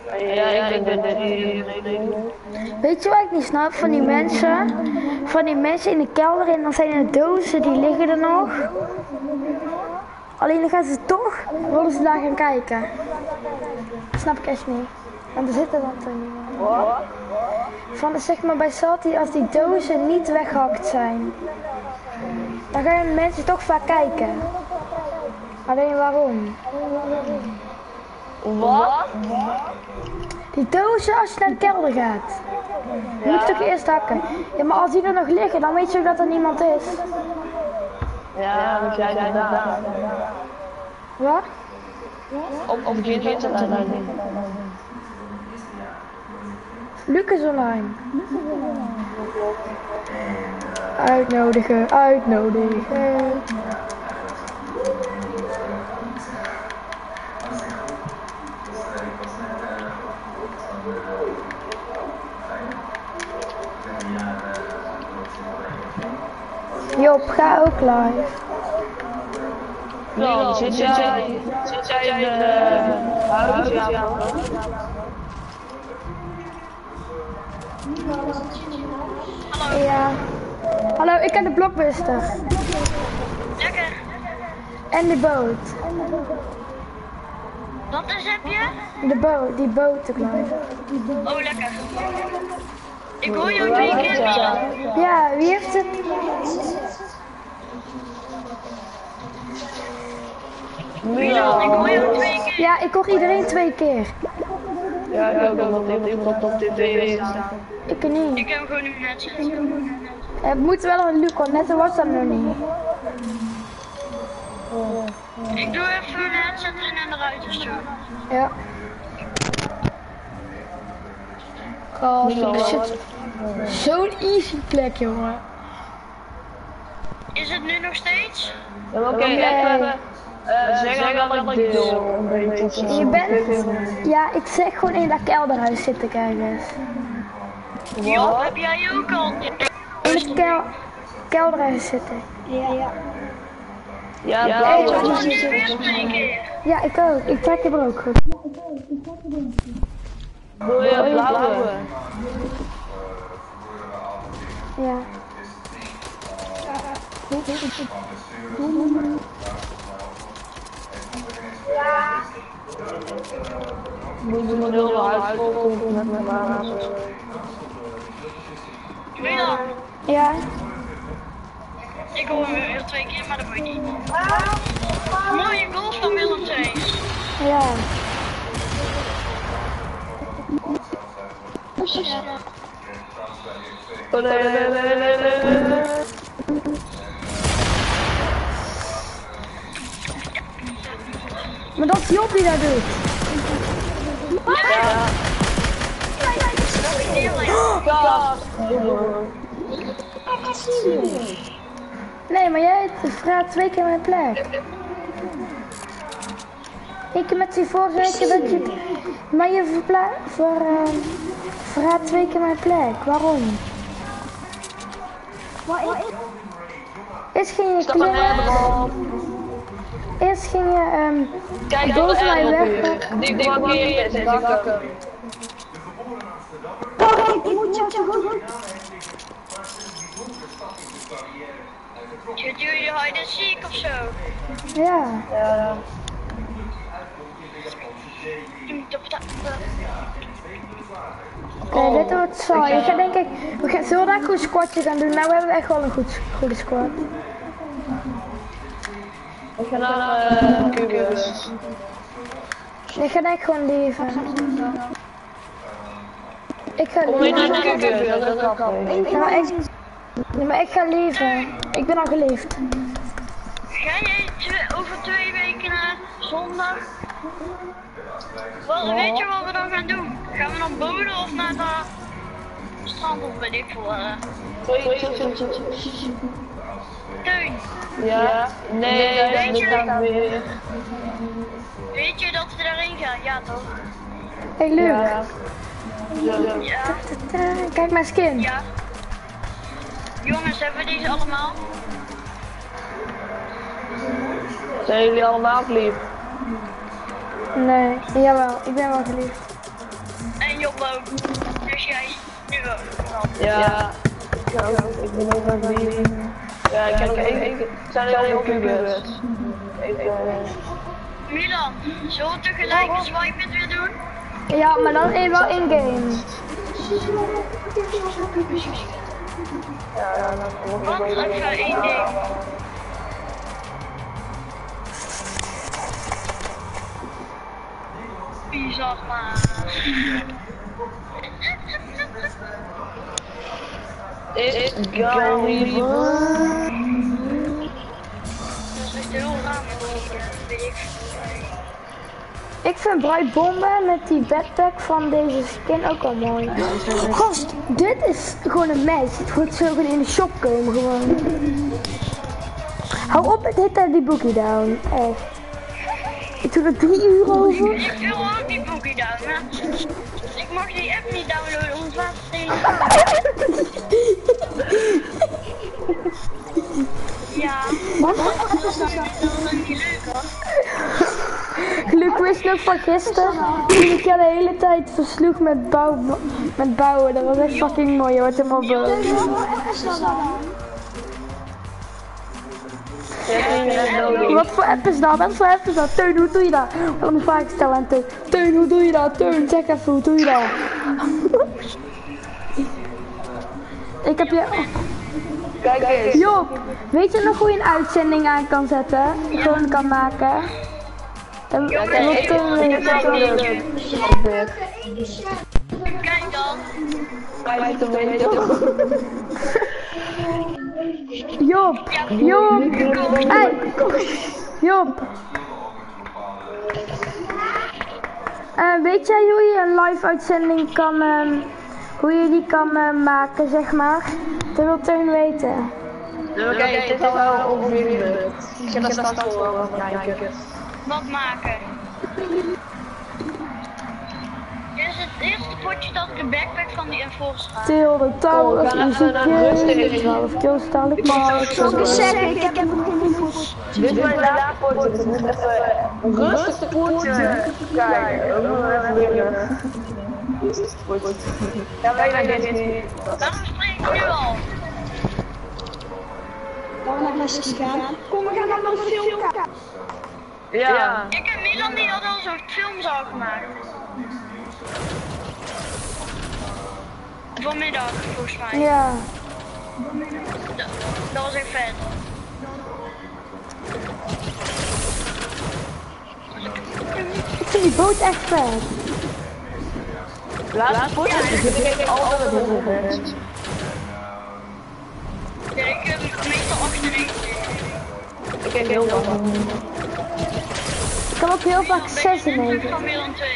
Hij. Ja, ik. Weet je wat ik niet snap van die mensen? Van die mensen in de kelder en dan zijn er dozen die liggen er nog. Alleen dan gaan ze toch, willen ze daar gaan kijken. Dat snap ik echt niet. Want er zitten dan toch niet. Van zeg maar bij Salty, als die dozen niet weggehakt zijn, dan gaan mensen toch vaak kijken. Alleen waarom? Wat? Die dozen als je naar de kelder gaat. Je moet toch eerst hakken. Ja, maar als die er nog liggen, dan weet je ook dat er niemand is. Ja, dat jij gedaan. Wat? Op, op je te laten zien. Lucas online. Uitnodigen, uitnodigen. Job, ga ook live. Milan, zit jij, zit jij in de huis? Ja. Ja. Hallo, ik heb de blokbuster. Lekker. En de boot. Wat is heb je? De boot, die boot te klein. Oh, lekker. Ik hoor jou twee keer. Ja, wie heeft het? Milan, ik hoor jou twee keer. Ja, ik hoor iedereen twee keer. Ja, ik ook, want iemand op tv is staan. Ik niet. Ik heb gewoon nu net Het moet wel een Luc, want net was dat nog niet. Ik doe even een headset in en eruit of zo. Ja. Ik zit zo'n easy plek, jongen. Is het nu nog steeds? Ja, Oké, even eh, zeggen dat ik deel. een beetje. Je bent... Ja, ik zeg gewoon in dat kelderhuis zitten, kijkers. Joh, heb jij ook al? In het kel kelderhuis zitten. Ja, Hey, blauw. wat Oh, is nu dit? weer twee keer. Ja, ik ook. Ik trek hem er ook goed. Je blauwe? Ja. Moet je mijn hele huis volgen met mijn maas. Milan, Ja. ik hoor hem weer twee keer, maar dat moet niet. Mooie goal van Willem II. Ja. Oh nee, nee. Maar dat is Job die dat doet. Ja, gast. Nee, maar jij vraagt twee keer mijn plek. Ik met die vorige week dat je... Maar je verpla... Voor, uh, verraadt twee keer mijn plek. Waarom? Eerst ging je maar klimmen. helemaal. Eerst ging je... ehm Kijk, boven dat mij is weg. Die is in bakken. Zitten jullie hide and seek of zo? Ja. Ja, Oké, dit wordt saai. Ik ga denk ik... We gaan, zullen we daar een goed squatje gaan doen? Nou, we hebben echt wel een goed, goede squad. ik ga naar eh Cubus. Ik ga denk ik gewoon lieven. Ik ga Kom je lieven. naar Cubus? Dat is grappig. Ja, maar ik, ja, maar ik ga lieven. Ik ben al geliefd. Ga jij over twee weken naar zondag? Wel, weet je wat we dan gaan doen? Gaan we dan boden of naar de strand of weet ik veel. eh, Teun, Ja, nee, Weet dat je- gaat weer. weet je dat we daarheen gaan? Ja toch? Hey Luc, Ja. Ja, kijk mijn skin. ja. Jongens, hebben we deze allemaal? Zijn jullie allemaal lief? Nee, jawel, ik ben wel geliefd. En Job ook. Dus jij nu ook. Ja. Ik ook. Ik ben ook wel lief. Ja, ik heb nog één. Ik zijn er. Ik, eh, Milan, zullen we tegelijk een swipe weer doen? Ja, maar dan even wel in-game. Ja, ja, dan ik Want wel even één ding. Bizar maar. It's going Dat is echt heel raar. ik. Ik vind Bright Bomben met die backpack van deze skin ook al mooi. Gast, dit is gewoon een match. Het wordt zo gewoon in de shop komen gewoon. Hou op met hitten die bookie down. Echt. Ik doe er drie uur over. Ik wil ook die boekie down, maar ik mag die app niet downloaden, waar is het? Ja, Wat? dat was niet leuk hoor. Luc wist nog van gisteren. Toen ik je de hele tijd versloeg met, bouw, met bouwen. Dat was echt fucking mooi. Je wordt helemaal boos. Wat voor app is dat? Wat voor app is dat? Teun, hoe doe je dat? Ik wil een vraag stellen aan Teun. Teun, hoe doe je dat? Teun, zeg even, hoe doe je dat? ik heb je... Kijk eens. Joop, weet je nog hoe je een uitzending aan kan zetten? Gewoon kan maken? Kijk, ik heb weten. wel leuk. Kijk dan. Joop, Joop, hey, Joop. Eh, weet jij hoe je een live uitzending kan, ehm, hoe je die kan eh, maken, zeg maar? Dat wil Teun weten. Oké, dit is al ongeveer. Ik ga daar straks wel kijken. Wat maken? Dit is het eerste potje dat ik de backpack van die Enforce ga. Til de touw, muziekje, even. 12 kills, ik maar. zeggen, ik heb hem goed. Dit is mijn laatste potje, dus we moeten even een rustig potje kijken. Potje. Ja, wij dit. Waarom spreek ik nu al? Kom, we gaan naar de film kijken. Ja. Ik en Milan die hadden al zo'n film gemaakt. Vanmiddag, volgens mij. Ja, Dat, dat was echt vet. ik vind die boot echt vet. Laatste potje, dus ik altijd goed is. Ja, ik heb meestal achterin. Ik kijk heel veel. Ik heb ook heel vaak 6 in Ik even. van Milan 2.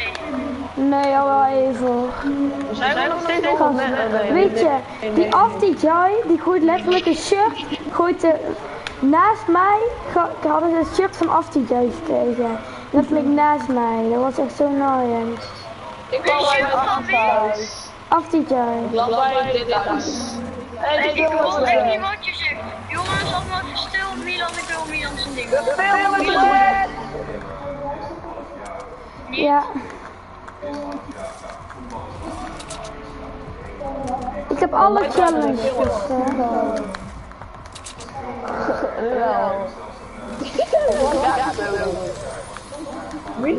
Nee, al wel even. We zijn nog steeds nog Gast, weet je, die af die Jai, die gooit letterlijk een shirt, gooit er naast mij, hadden ze een shirt van af die Jai gekregen. Letterlijk naast mij, dat was echt zo annoying. Ik Jai. Ik lag bij dit huis. En ik wil echt niet wat je. Jongens, allemaal even stil. Milan, ik wil Milan zijn ding. met Ja. Ik heb alle challenges. Wel. Ja. Wie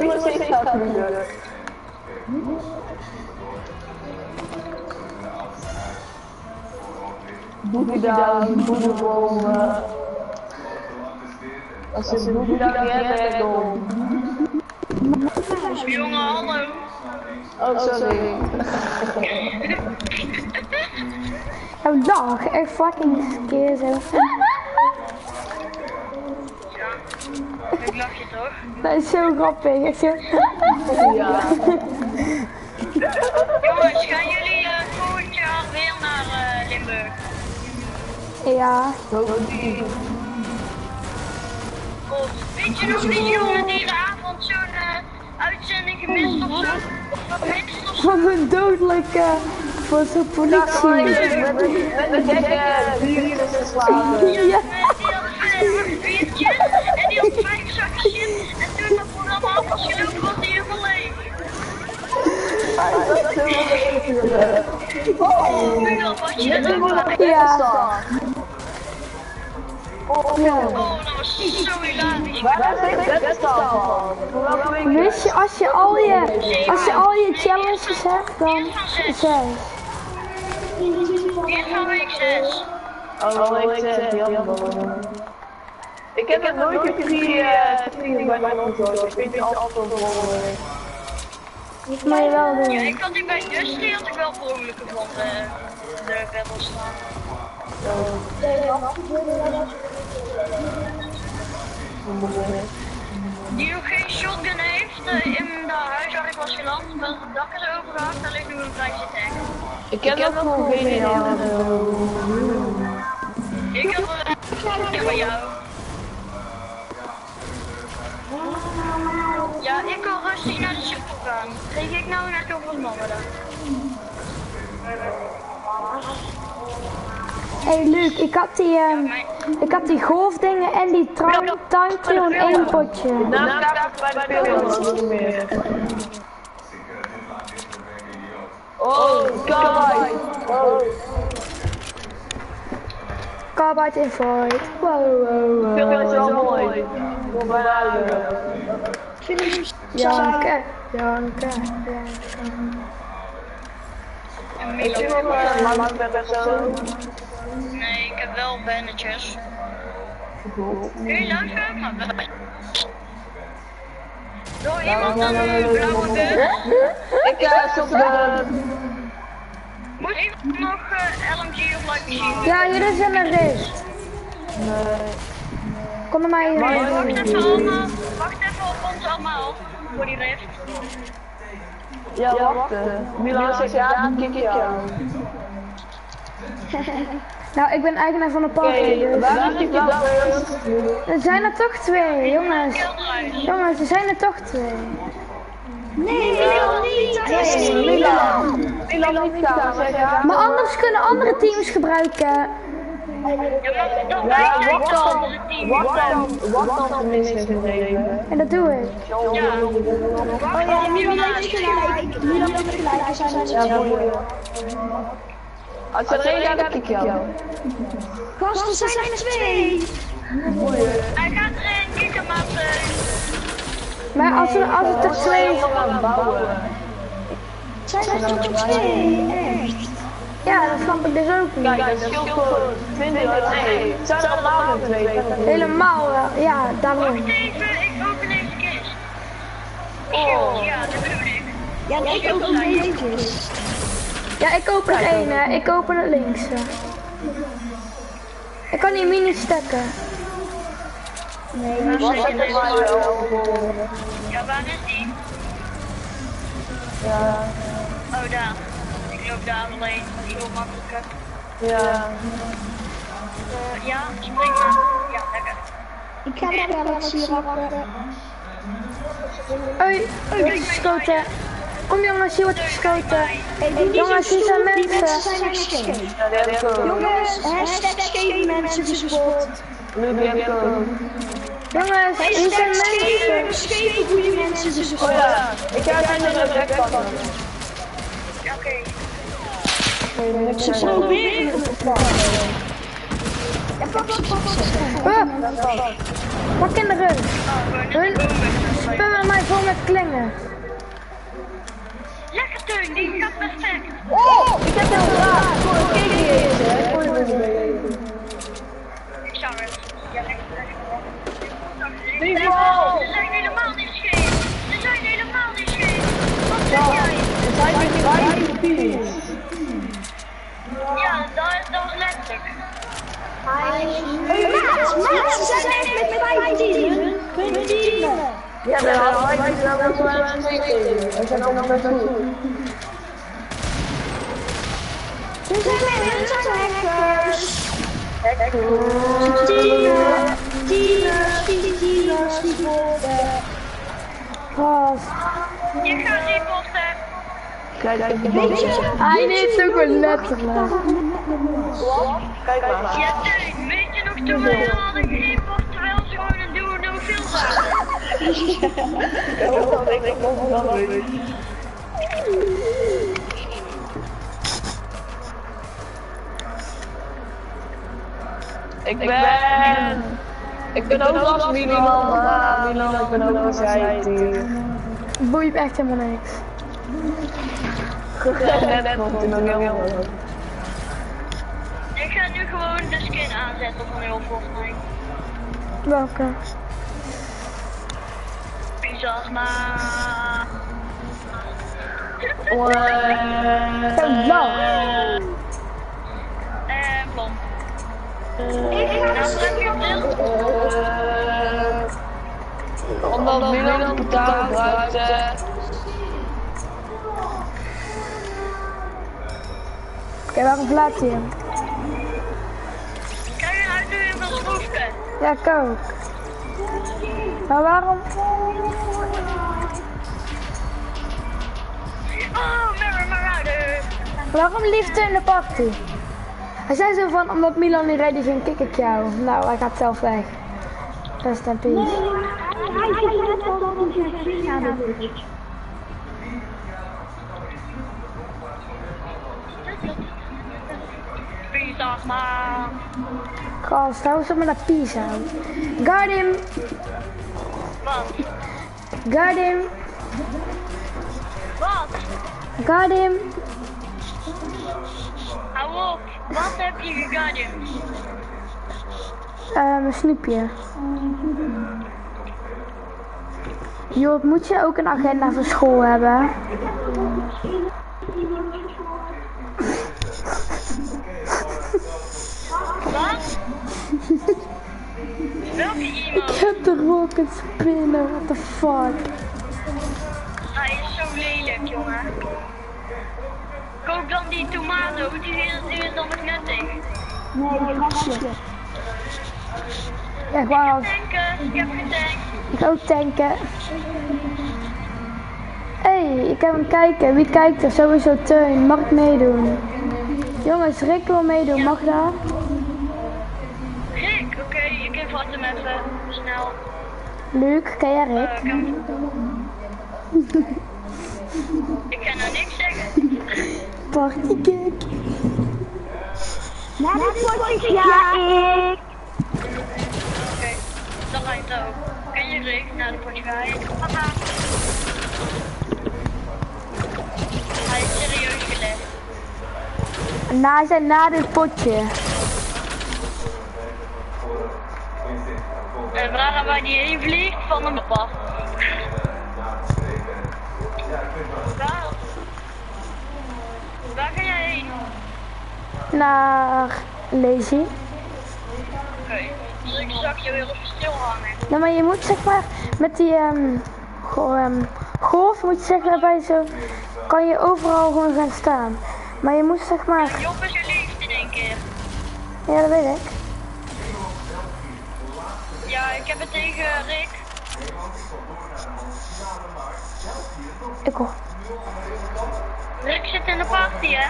doet het boven. Als je down niet hebt, dan Jongen, hallo. Oh, sorry. Jouw dag, echt fucking keer zo. Ja, ik lach je toch? Dat is zo grappig. Echt zo. Ja. Jongens, gaan jullie eh, volgend jaar weer naar eh, Limburg? Ja. Weet je nog die jongen die de avond zo'n eh, uitzending gemist of zo? Wat een dodelijke voor zo'n politie. Met de gekke slapen. Ja. Die had en die had vijf zakken. En toen dat programma af was gelopen, was hij helemaal leeg. Milan, wat je dat ook Ja. Oh, dat was zo hilarisch. Waar van? Als je al je, als je al je challenges hebt, dan zes. Is van week 6. Oh, ik heb nog nooit een drie eh, vrienden bij mijn auto. Ik vind die altijd moet je wel Ja, doen. ik had die bij Dusty had ik wel per ongeluk gevonden. De battle staan. Die ook geen shotgun heeft eh, in de huis waar ik was geland, maar het dak is overgehaald, daar ligt nu een kleintje tank. Ik heb nog gewoon geen idee. Ik heb er heb bij jou. Ja, ik wil rustig naar de super gaan. Kreeg ik nou net over wat mannen dan? Hé hey Luc, ik had die, ehm, Ik had die golfdingen en die tanktrio in één potje. Elkaar bij de meer. Oh! Oh, Carbide in void. Wow, wow, wow. veel is wel mooi. Ik wil bijna huilen. Janken, janken, janken. Ik zie nog een lang met en zo. Nee, ik heb wel bandetjes. Kun je langzaam? Maar wel. Door iemand een eh, blauwe bus? Ik eh, stop de... Moet iemand nog eh, LMG of light machine? Ja, hier is een race. Kom maar mij Wacht hier. even allemaal. Wacht even op ons allemaal. Voor die lift. Ja, wacht. eh. Milan zegt ja, dan kik ik jou. Nou, ik ben eigenaar van de Oké, party, dus. wel first? Er zijn er toch twee, jongens. Jongens, er zijn er toch twee. Nee, ik wil niet. Milan! Milan niet ja. Maar anders kunnen andere teams gebruiken. Ja, maar dan Ja, het dan. Wacht dan. En dat doe ik. Ja. Wacht dan, Milan heeft gelijk. Milan heeft gelijk, we zijn Ja. Als je er één kik ik jou. Gasten, er zijn er twee. Hij gaat erin kicken, maar eh, Maar als, er, als het er twee... zijn er toch twee, echt. Ja, dat snap ik dus ook niet. Kijk, dat scheelt gewoon 20 uit 1. Het zijn er allemaal twee. Helemaal, ja, daarom. Wacht even, ik open even de kist. Shield, ja, dat bedoel ik. Ja, en ik ook een netjes. Ja, ik open het ene, ik open het linkse. Ik kan die mini stekken. Nee, Wat maar wel voor? Ja, waar is die? Ja, Oh, daar. Ik loop daar alleen. Dat is veel makkelijker. ja. Eh, ja, spring maar. Ja, lekker. ik ga daar wel eens hier wachten. Oei, er wordt geschoten. Kom jongens, hier wordt geschoten. Jongens, hier zijn mensen. Jongens, hashtag scheef mensen gespot. Jongens, hier zijn mensen. scheve goede mensen Oh ja, ik ga de rek pakken. Ja, oké. Ze proberen het te pakken. Ja, pak pak. Hup, pak in de rug. Hun spullen mij vol met klingen. Lekker teun, die gaat perfect. Oh, ik heb hem geraakt. Voor een keek niet eens, hè. Voor een Ik zag het. Ja, lekker, lekker. Die bal. Ze zijn helemaal niet scheef. Ze zijn helemaal niet scheef. Wat zeg jij? Het zijn weer vijf teams. Ja, dat, dat was letterlijk. Maat, ze met. Ja, dan hadden wij wel het steken. We zijn allemaal best goed. Hun zijn met zijn hackers. Hackers. Teamers, die teamers, die worden. Gast. Je gaat reposten. Kijk, kijk, je, Hij neemt ook wel letterlijk. Kijk maar. Ja, weet je nog toen wij hadden ze gewoon een film waren? Ik ben... Ik ben ook als Milan, Milan, ik ben ook als jij team. Boeit me echt helemaal niks. Een Ik ga nu gewoon de skin aanzetten van heel Fortnite. Welke? Ik ga Nou, heb je beeld? Omdat Milan betaald gebruikt. eh, Oké, waarom verlaat hij hem? Je uit nu in de? Ja, ik ook. Maar waarom? Oh, Mirror Marauder. Waarom liefde in de party? Hij zei zo van, omdat Milan niet ready ging, kik ik jou. Nou, hij gaat zelf weg. Rest in peace. Hij hij maar. Gast, hou op met dat pizza. Guard him, Wat? guard him, Wat? guard him. Hou op. Wat heb je gegadden? Ehm, een snoepje. Joh, moet je ook een agenda voor school hebben? Welke Ik heb de rocket spinnen, what the fuck. Hij is zo lelijk, jongen. Koop dan die tomato, die is, die is dan nog nuttig. Nee, grapje. Ja, gewoon als Tanken, ik heb getankt. ik ga ook tanken. Hé, hey, ik heb hem kijken. Wie kijkt er? Sowieso Teun. Mag ik meedoen? Jongens, Rick wil meedoen. Mag dat? Invite hem even. Snel. Luc, ken jij Rick? ik heb- ik kan nou niks zeggen. Partykick. Na dit potje ja, ik. Oké, dan ga je ook. Ken je Rick? Nou, de potje ga je. Papa. Hij is serieus gelegd. Na, hij zei na dit potje. En vragen waar die heen vliegt van een papa. Waar? Waar ga jij heen? Naar Lazy. Oké, dus ik zag je weer op stil hangen. Nou, maar je moet zeg maar met die ehm, go- ehm, golf moet je zeg maar bij zo kan je overal gewoon gaan staan. Maar je moet zeg maar, Job is geliefd in één keer. ja dat weet ik. Ja, ik heb het tegen Rick. Ik hoor, Rick zit in de party, hè?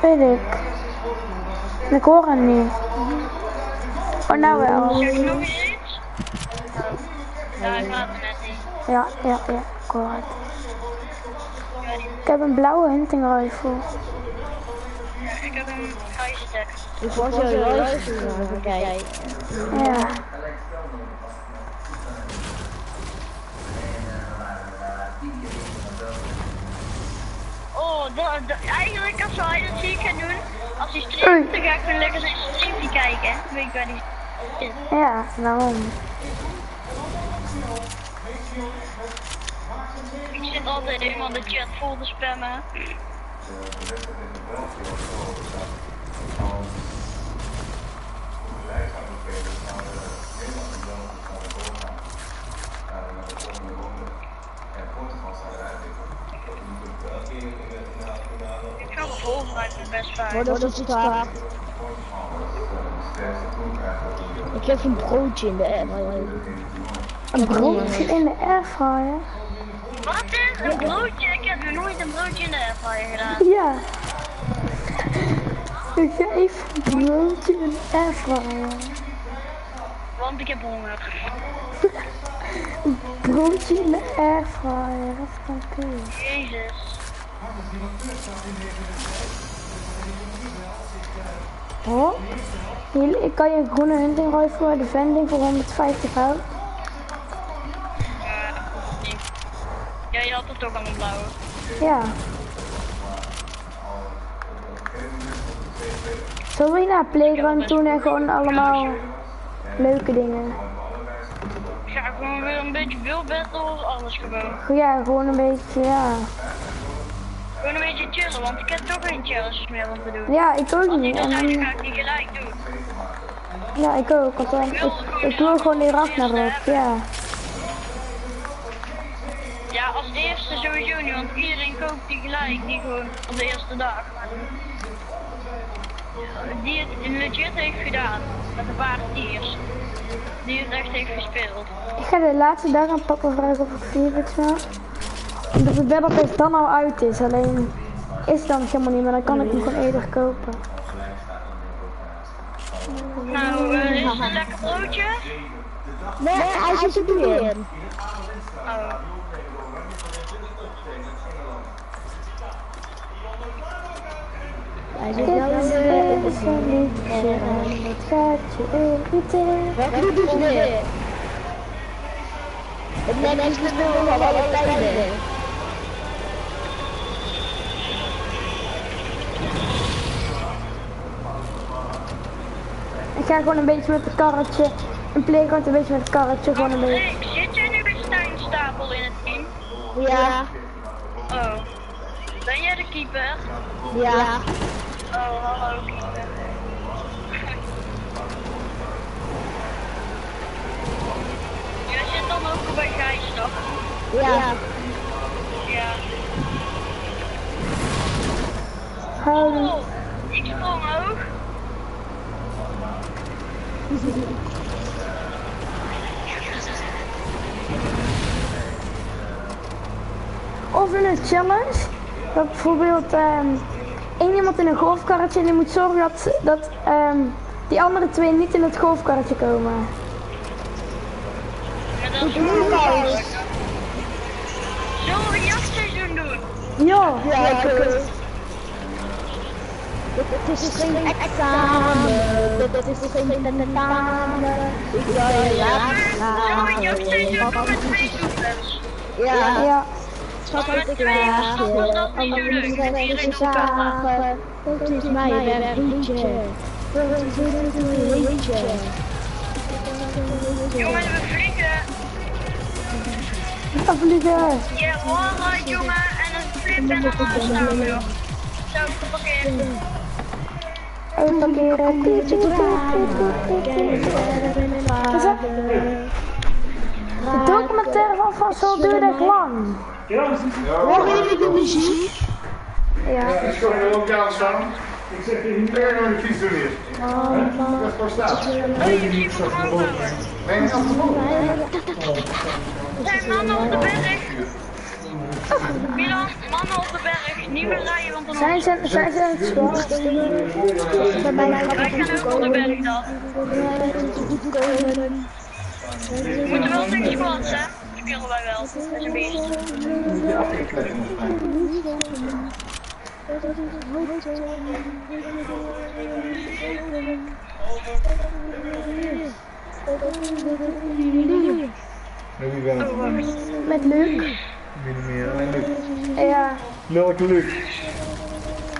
weet ik. Ik hoor hem niet. Oh nou wel. Zeg nog iets? Ja, praat er net niet. Ja, ja, ja, ik hoor het. Ik heb een blauwe hunting rifle. Ja, ik heb een grijze tek. Ik was jou luisteren even kijken. Ja. Oh, eigenlijk als hij dat zie gaan doen, als hij streamt, dan ga ik gewoon lekker zijn streampje kijken. Weet ik waar die zit. Ja, daarom. Ik zit altijd helemaal de chat vol te spammen. Wat is het daar? Ik heb een broodje in de air. Een broodje in de airfryer? Wat is een broodje? Ik heb nog nooit een broodje in de airfryer gedaan. Ja. Ik geef een broodje in de airfryer. Want ik heb honger. Broodje in de airfryer, dat kan kun. Jezus. Oh. Hier, ik kan je een groene hunting rifle, de vending voor 150 hout. Je ook allemaal blauw. Ja. Zullen we naar Playground doen en gewoon allemaal leuke dingen? Ik ga gewoon weer een beetje wild battles, alles gewoon. Ja, gewoon een beetje, ja. Gewoon een beetje chillen, want ik heb toch geen challenges meer om te doen. Ja, ik ook Als niet. dan- dan ga ik die gelijk doen. ja, ik ook. Want dan, ik, ik wil gewoon die Ragnarok, ja. Ja, eerste sowieso niet, want iedereen koopt die gelijk, die gewoon op de eerste dag. Die het legit heeft gedaan, met een paar tiers. Die het echt heeft gespeeld. Ik ga de laatste dag aan papa vragen of ik Felix wil. Omdat de Battle dan al uit is. Alleen is het dan helemaal niet, maar dan kan ik hem gewoon eerder kopen. het een lekker broodje? Nee, hij zit er nu in. Oh. Hij zit wel in de... liedje en het gaat je irriteren. Wat doet dus dit? Het net is de nul van alle tijden. Ik ga gewoon een beetje met het karretje. Een playground een beetje met het karretje gewoon een beetje. Zit jij nu bij Stijn Stapel in het team? Ja, Oh. Ben jij de keeper? ja. Oh, hallo keeper. Jij zit dan ook bij Gijs, toch? Ja. Ja. Houden. Oh, ik sprong hoog. Of in een challenge. Dat bijvoorbeeld ehm één iemand in een golfkarretje en die moet zorgen dat, dat ehm, die andere twee niet in het golfkarretje komen. Ja, dat is makkelijk. Zullen we een jachtseizoen doen? Ja, Ja, kut. Het is geen examen, het is geen tentamen. Ik wil je Zullen we een jachtseizoen doen laten met twee? Ja, ja. Schat ik graag je. Anders zijn we ze zagen. Het is mijn werkliedje. Het is een liedje. Jongens, we vliegen. Ga vliegen. Je rollen, jongen, en een flip en dan staan we, joh. Zo, geparkeerd. Even parkeren. Piep, piep, piep, piep, piep, piep. Is dat- De documentaire van Van Sol duurde echt lang. Hoor jullie de muziek? Ja. Ik kom er ook aan staan. Ik zeg je niet meer naar de fiets doen hier. Dat is gewoon staan. Oh, je ziet hem omhoog houden. Nee, niet achterop. Zijn mannen op de berg. Milan, mannen op de berg. Niet meer rijden, want dan Zijn ze, zijn ze het zwart? Wij gaan ook op de berg dan. Moet er wel stukje brand, hè? Spelen wij wel, met een beest. Met Luc. Ja. Welke Luc?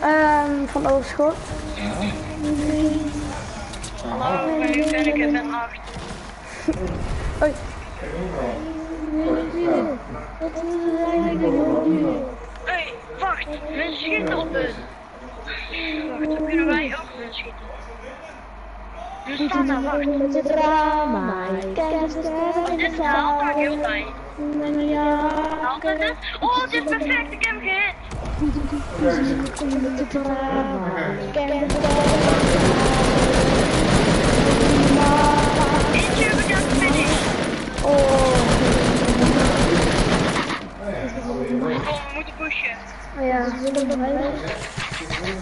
Um, van Overschot. Ja. Hallo, ik ben ik en ben 8. Hoi. Hey, wacht, we schieten op. Dus. Wacht, dan kunnen wij ook schieten. We staan daar, dus wacht. Het is drama, ik ken sterren. Dit Oh, dit is perfect, ik heb hem gehit. Oh, Oh, we moeten pushen. ja.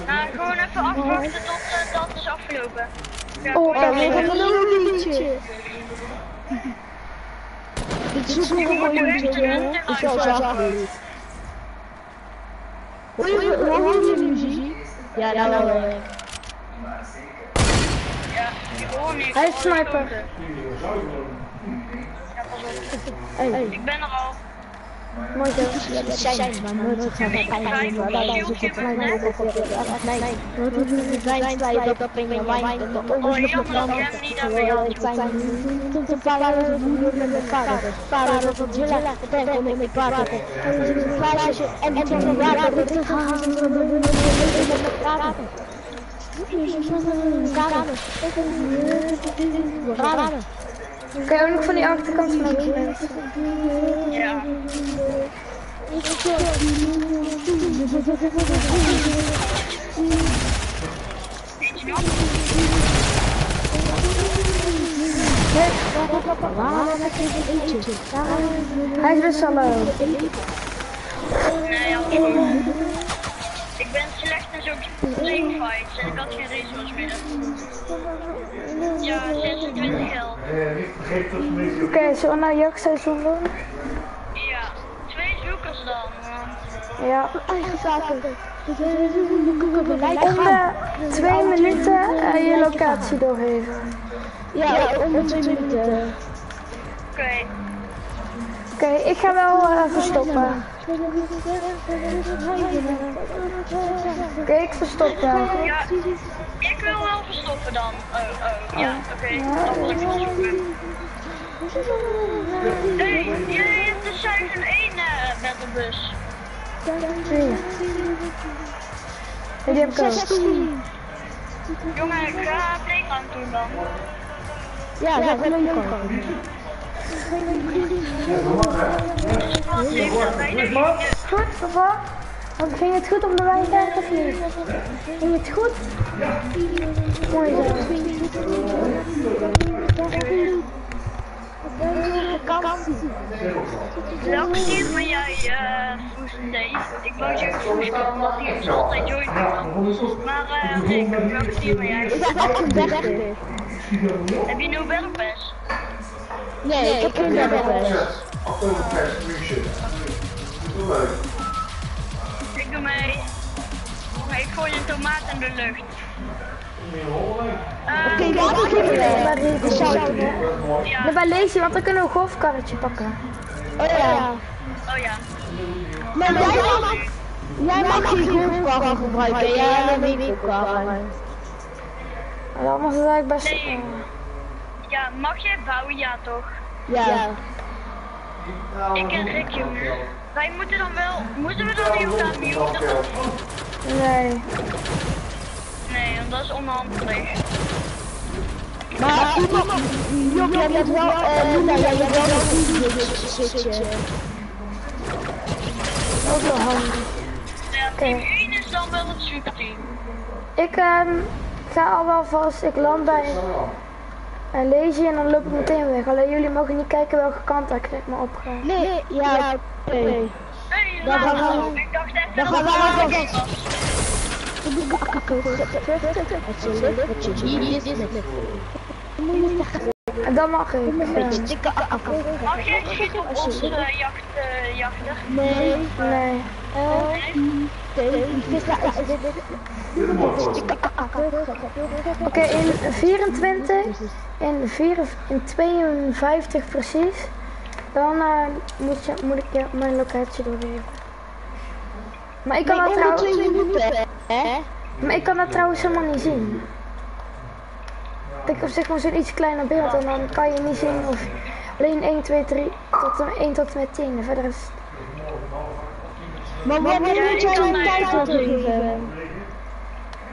Nou, gewoon even afwachten tot eh, dat is afgelopen. Ja, Oh, ja, even- een liedje. Dit is een echt een Ik zal zagen. Hoor je de muziek? Ja, nou wel. Hoor niet. Hij is sniper. Op. Hey, Ik ben er al. Mooi zo. dat zijn maar nooit gaan we pijn doen. Dat is het klein Nee, we zijn blij dat in je dat de Oh, oorlog gehad. ik zijn tot de de moeder met mijn vader. Vader op het ben kom ik met praten. Een glaasje en en van water. Ik ga gaan met praten. Kamer. Kan je ook nog van die achterkant van mensen? Ja. Hij is best wel. Ik ben slecht in ook teamfights en ik had geen resource meer. Ja, 26 geld. Oké, zullen we naar jachtseizoen doen? Ja, twee zoekers dan. Ja. Eigen zaken. Om de twee minuten eh, je locatie doorgeven. Ja, om de twee minuten. Oké, Oké, ik ga wel eh, verstoppen. Oké, ik verstop wel. ja, ik wil wel verstoppen dan. Oh, oh, ja, oké, dan wil ik zoeken. Hey, jij hebt de Seizoen 1 uh, battlebus. Zie. Ja, die heb ik ook. Jongen, ik ga playground doen dan. Ja, dat wil ik ook. Goed, papa? Want ging het goed om de wijnkaart of niet? Ging het goed? Mooi zo. Welke team ben jij, eh, ik wou je ons altijd joint. Maar, eh, Rick, welke team ben jij? Ik ben 38. Heb je nu Battle Nee, ik heb geen Oktoberfest München. Heel leuk. Ik doe mee. Maar ik gooi een tomaat in de lucht. Oké, we. de zout. ja, Nee, bij Lazy, want dan kunnen we een golfkarretje pakken. Oh ja. oh ja. Maar jij mag, jij mag geen golfkarren gebruiken. Jij alleen winkelkarren. En anders is het eigenlijk best... Nee. Ja, mag jij bouwen? Ja toch? Ja. Ik en Rick, jongen. Wij moeten dan wel, moeten we dan niet gaan muten? Nee. Nee, want dat is onhandig. Maar iemand, Job, jij hebt wel, eh, Luna, jij hebt wel een. Ook wel handig. Ja, team 1 is dan wel het superteam. Ik ehm, ga al wel vast, ik land bij een Lazy en dan loop ik meteen weg. Alleen jullie mogen niet kijken welke kant ik zeg maar op ga. Nee, ja, oké. Hey, Dan gaan nou, we- ik dacht echt dan gaan we het allemaal een was. En dan mag ik. ehm, Mag jij schieten op onze eh, jacht, eh, jachter? Nee, nee. Oké, in 24, in, 4, in 52 precies, dan eh, moet, je, moet ik je mijn locatie doorgeven. Maar ik kan dat trouwens, maar ik kan dat trouwens helemaal niet zien. Ik heb zeg maar zo'n iets kleiner beeld en dan kan je niet zien of alleen 1, 2, 3 tot en 1 tot en met 10. En verder is Maar wanneer moet jij een tijd opgeven?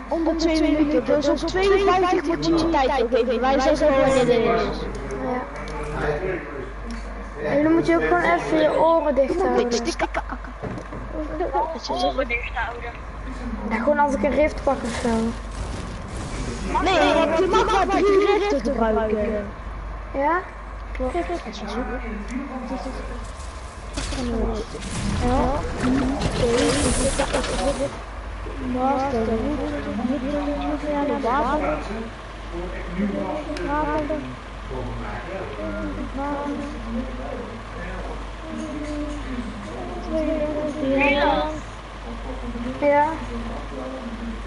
Om de twee minuten, dus om 52 moet je je tijd opgeven. Wij zeggen gewoon wanneer dit is. Ja. En dan moet je ook gewoon even je oren dicht houden. Oren dicht houden. Ja, gewoon als ik een rift pak of zo. Nee, je mag maar drie gebruiken. Ja? Milan, Ja?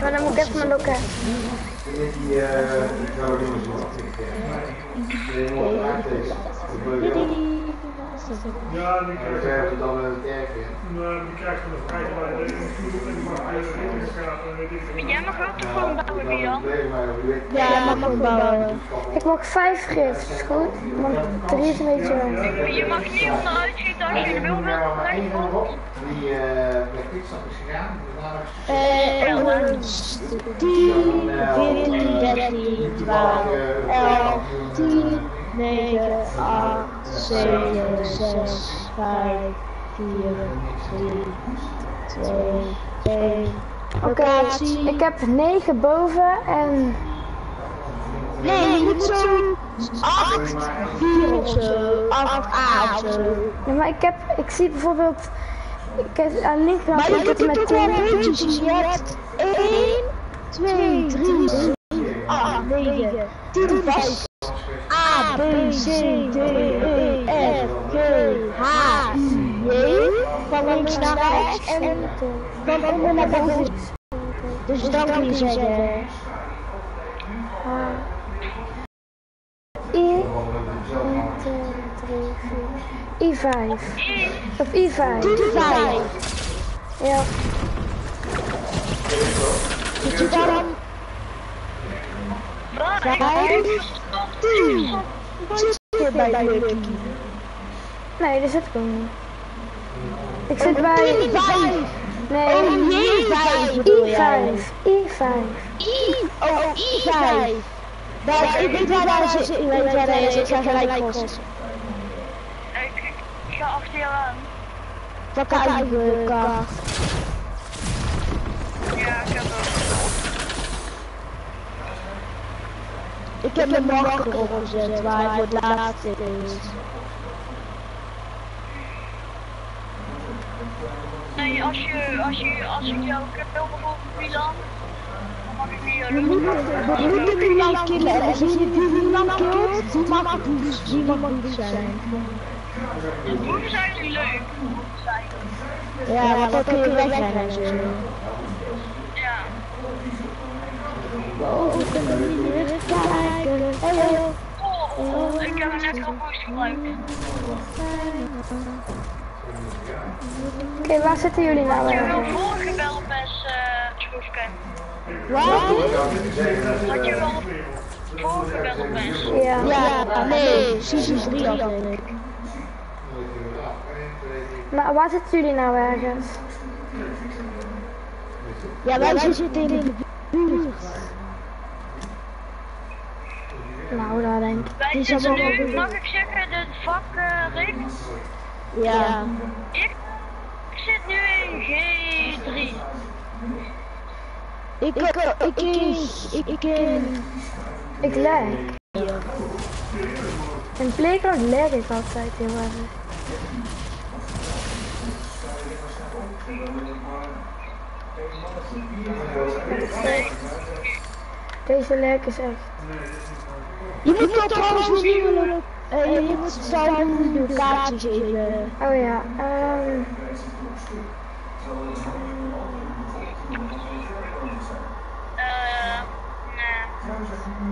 Maar dan moet ik even mijn locatie. Die, eh. Die. Ja, die Dan krijgt, zijn we dan het erg in. eh, die krijgt van de vrijgeleide en die mag eh, richtingen gaan en weet ik veel. Jij mag ook toch gewoon bouwen, Milan? Ja, mag ook bouwen. Ik mag vijf rifts, is goed? Want drie is een beetje. Je mag niet onderuit schieten als je er wil wel komt. Die eh met fietsstap is gegaan. Eh, 10, 14, 13, 12, 11, 10, 9, 8, 7, 6, 5, 4, 3, 2, 1. Oké, ik heb 9 boven en Nee, je moet zo 8, 4 of zo. 8 A of zo. ja, maar ik heb, ik zie bijvoorbeeld, ik heb aan de linkerkant Maar je en het wel 10. puntjes. Je hebt 1, 2, 3, 4, 8, 9, 10 vast. A, B, C, D, E, F, G, H, I. Van links naar rechts en van onder naar boven. Dus dan kun je zeggen. I, 1, 2, 3, 4, I5. Of I5. 10, 5. Ja, Zit je dan 5, 10. Zit je bij Lucky? nee, dat zit ik ook niet. Ik zit bij, 5. nee, Oh, J5 bedoel jij? I5. I5. I, oh, I5. Nou, ik weet waar daar zit, ik weet waar daar zit, ik ga gelijk kosten. Ik, ga achter jou aan. Pak uit de kaart. Ja, ik heb ook. Ik heb mijn marker opgezet waar hij voor het laatste is. Nee, als je, als je, als ik jou kill bijvoorbeeld Milan, dan mag ik niet moet, doen. je moet die man killen en als je die man killt, die mag boos, die mag boos zijn. Boeven zijn niet leuk. Boeven zijn. Ja, dan kun je wegrennen en zo. Ja. Boven de muur kijken. Hallo. Oh, ik heb hem net gebruikt. Oké, waar zitten jullie nou eigenlijk? vorige wel best eh schroefken. Wat? Had je wel vorige wel best. Ja. Ja, nee, season 3 had ik. Maar waar zitten jullie nou ergens? Ja, wij zitten in de buurt. Nou, daar denk ik. Wij Die zitten nu, mag ik zeggen, het vak uh, Rick. Ja. Ik, ik zit nu in G3. Ik, ik, ik, ik, ik, ik, Ik lijk. In Playground leg ik altijd heel erg. Deze leg is echt. Je moet toch trouwens weer uh, je moet staan de kaartjes even. Oh ja, ehm. Eh,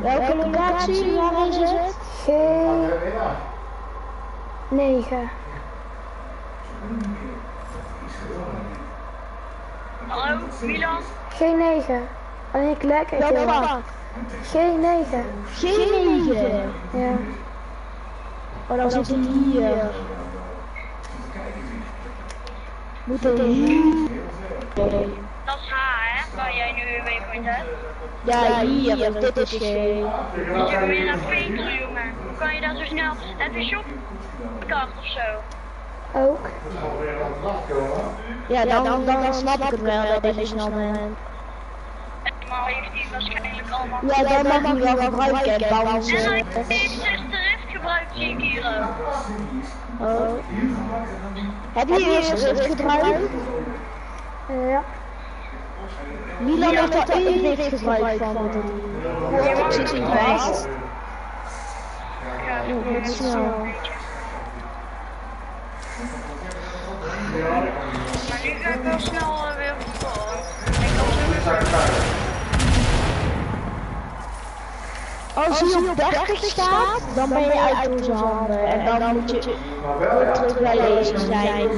nee. Welke locatie? Waar is het? G. 9. Hallo, Milan? G9. Alleen ik lek echt Welk heel erg. vak? G9. G9. Ja. Oh, dan zit hij hier. Moet hij hier? Dat is H, hè? Waar jij nu weer waypoint hebt. Ja, hier. Dit is G. Moet je weer naar Peter, jongen. Hoe kan je dat zo snel? Heb je shopkaart of zo? Ook. Ja, dan, dan, dan snap ik het wel dat je snel bent. Maar heeft hij waarschijnlijk allemaal... Ja, dan mag je wel gebruiken en dan En hij heeft dus de rift gebruikt, zie ik hier ook. Oh. Heb je eerst het gebruikt? Eh, ja. Milan heeft er één licht gebruikt van het. Wordt ik zit in vast. Ja, wat snel. maar nu ga ik wel snel uh, weer voor. Ik kan zo Als je op 30 staat, dan ben je uit onze handen. En dan moet je weer terug bij lezen zijn.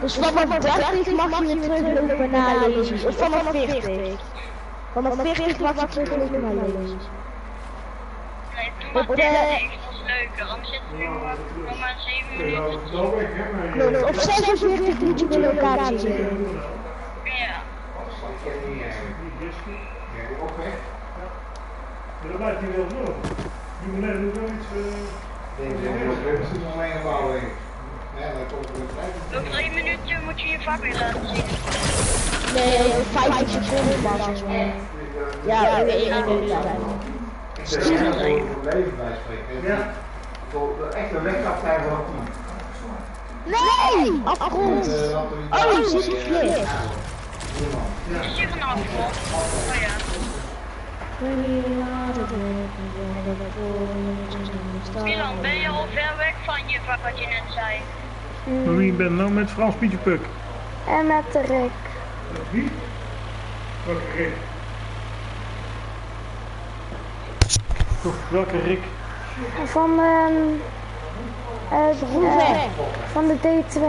Dus vanaf 30 mag je weer teruglopen naar lezers. Of vanaf 40. Vanaf 40 mag je teruglopen naar lezers. Nee, toen was 30, dat is leuker. Anders zit nu nog maar 7 minuten. Klopt. Op 46 moet je de locatie zien. Ja. Maar dat blijft niet wel door. Die meneer moet wel iets... eh, Ik denk dat er misschien nog mee bouwen. Ja, dan komt er een tijd. Over één minuutje moet je je vak weer laten zien. Nee, 50 seconden pas. Ja, ik weet niet hoe het Ik zeg echt voor het leven bij spreken. Ja. Voor de echte wegkaptein van het team. Nee! Afgrond! Oh, zie is, Milan, ben je al ver weg van je vak wat je net zei? Maar wie bent nou met Frans Pietje Puk? En met de Rick. Wie? Welke Rick? Welke Rick? Van, ehm eh, eh, van de D2.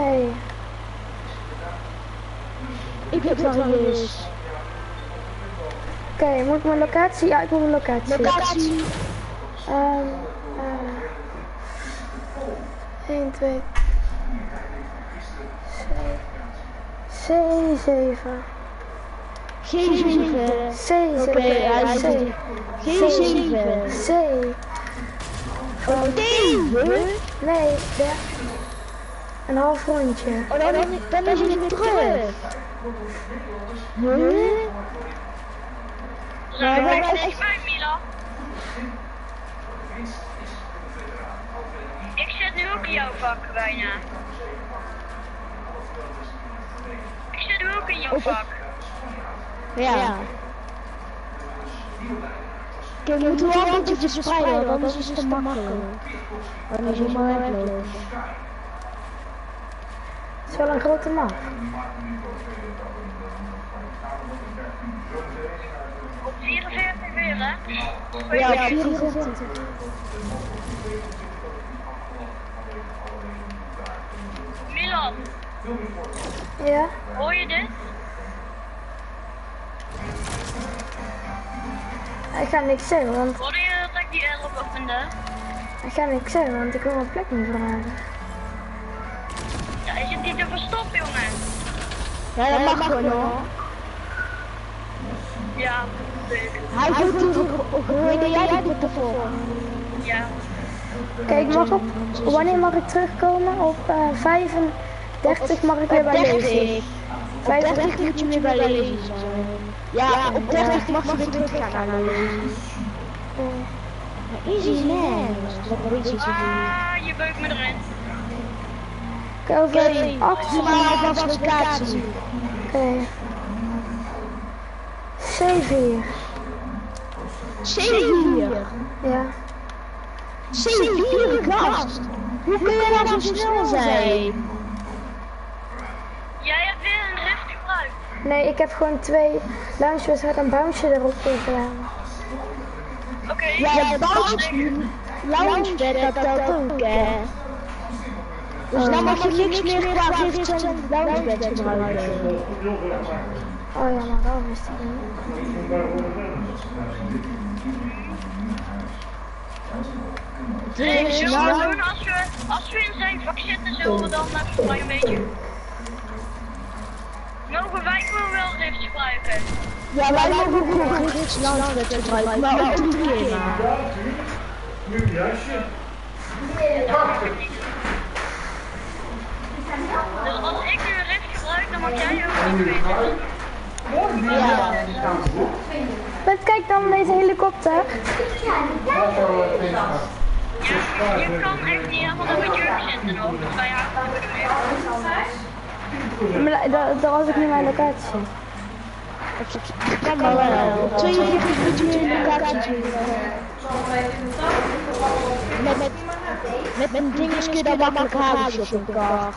Ik heb wel eens. Oké, moet ik mijn locatie? Ja, ik moet mijn locatie. Locatie. Ehm eh 1, 2, C7. G7. C7. Oké, hij C. zit G7. C. Steven? Nee, de, een half rondje. Oh, dan, dan is hij weer terug. Zijn maar we echt- echt bij Milan? Ik zit nu ook in jouw vak bijna. Ik zit nu ook in jouw vak. Ja. Kijk, we moeten wel een beetje verspreiden, want anders is het te makkelijk. Dan is het maar weglopen. Het is wel een grote map. Op 44 weer, hè? Ja, 44. Milan, Ja? hoor je dit? Ik ga niks zeggen, want Hoorde je dat ik die erop opende? ik ga niks zeggen, want ik wil mijn plek niet verraden. Ja, je zit niet te verstoppen, jongen. Ja, dat mag gewoon hoor. Ja. Hij voelt toen hoorde jij dit met de vol. Ja. Kijk, mag op, wanneer mag ik terugkomen? Op eh 35 mag ik weer bij lezen. Op 30 moet je weer bij lezen zijn. Ja, op 30 mag je weer teruggaan naar lezen. Easy man. Ah, je beukt me erin. Oké, over Oké, 8 doe maar alvast locatie. Oké. C4. 7 hier. Ja. 7 hier gast. Hoe kun je nou zo snel zijn? Jij hebt weer een rift gebruikt. Nee, ik heb gewoon twee launchers met een bounce erop gedaan. Oké. Ja, bounce launchpad dat telt ook hè. Dus dan mag je niks meer qua rift en gebruiken. Oh ja, maar wel wist ik niet. Nee, zullen we doen als we, als we in zijn vak zitten, zullen we dan even een beetje... Mogen wij gewoon wel rift gebruiken? Ja, wij mogen nog rift launchpad gebruiken, maar ook drie keer maar. Nu jasje. Dus als ik nu een rift gebruik, dan mag jij ook nog weten. Ja. Maar kijk dan deze helikopter. Ja, je kan echt niet helemaal op het jurk zitten. Dus het weer. Maar Dat, dat was ik niet mijn locatie. Kan maar wel. 42 minuten in de locatie. Met, met, met, met dingen kun je dan makkelijk halen op een kaart.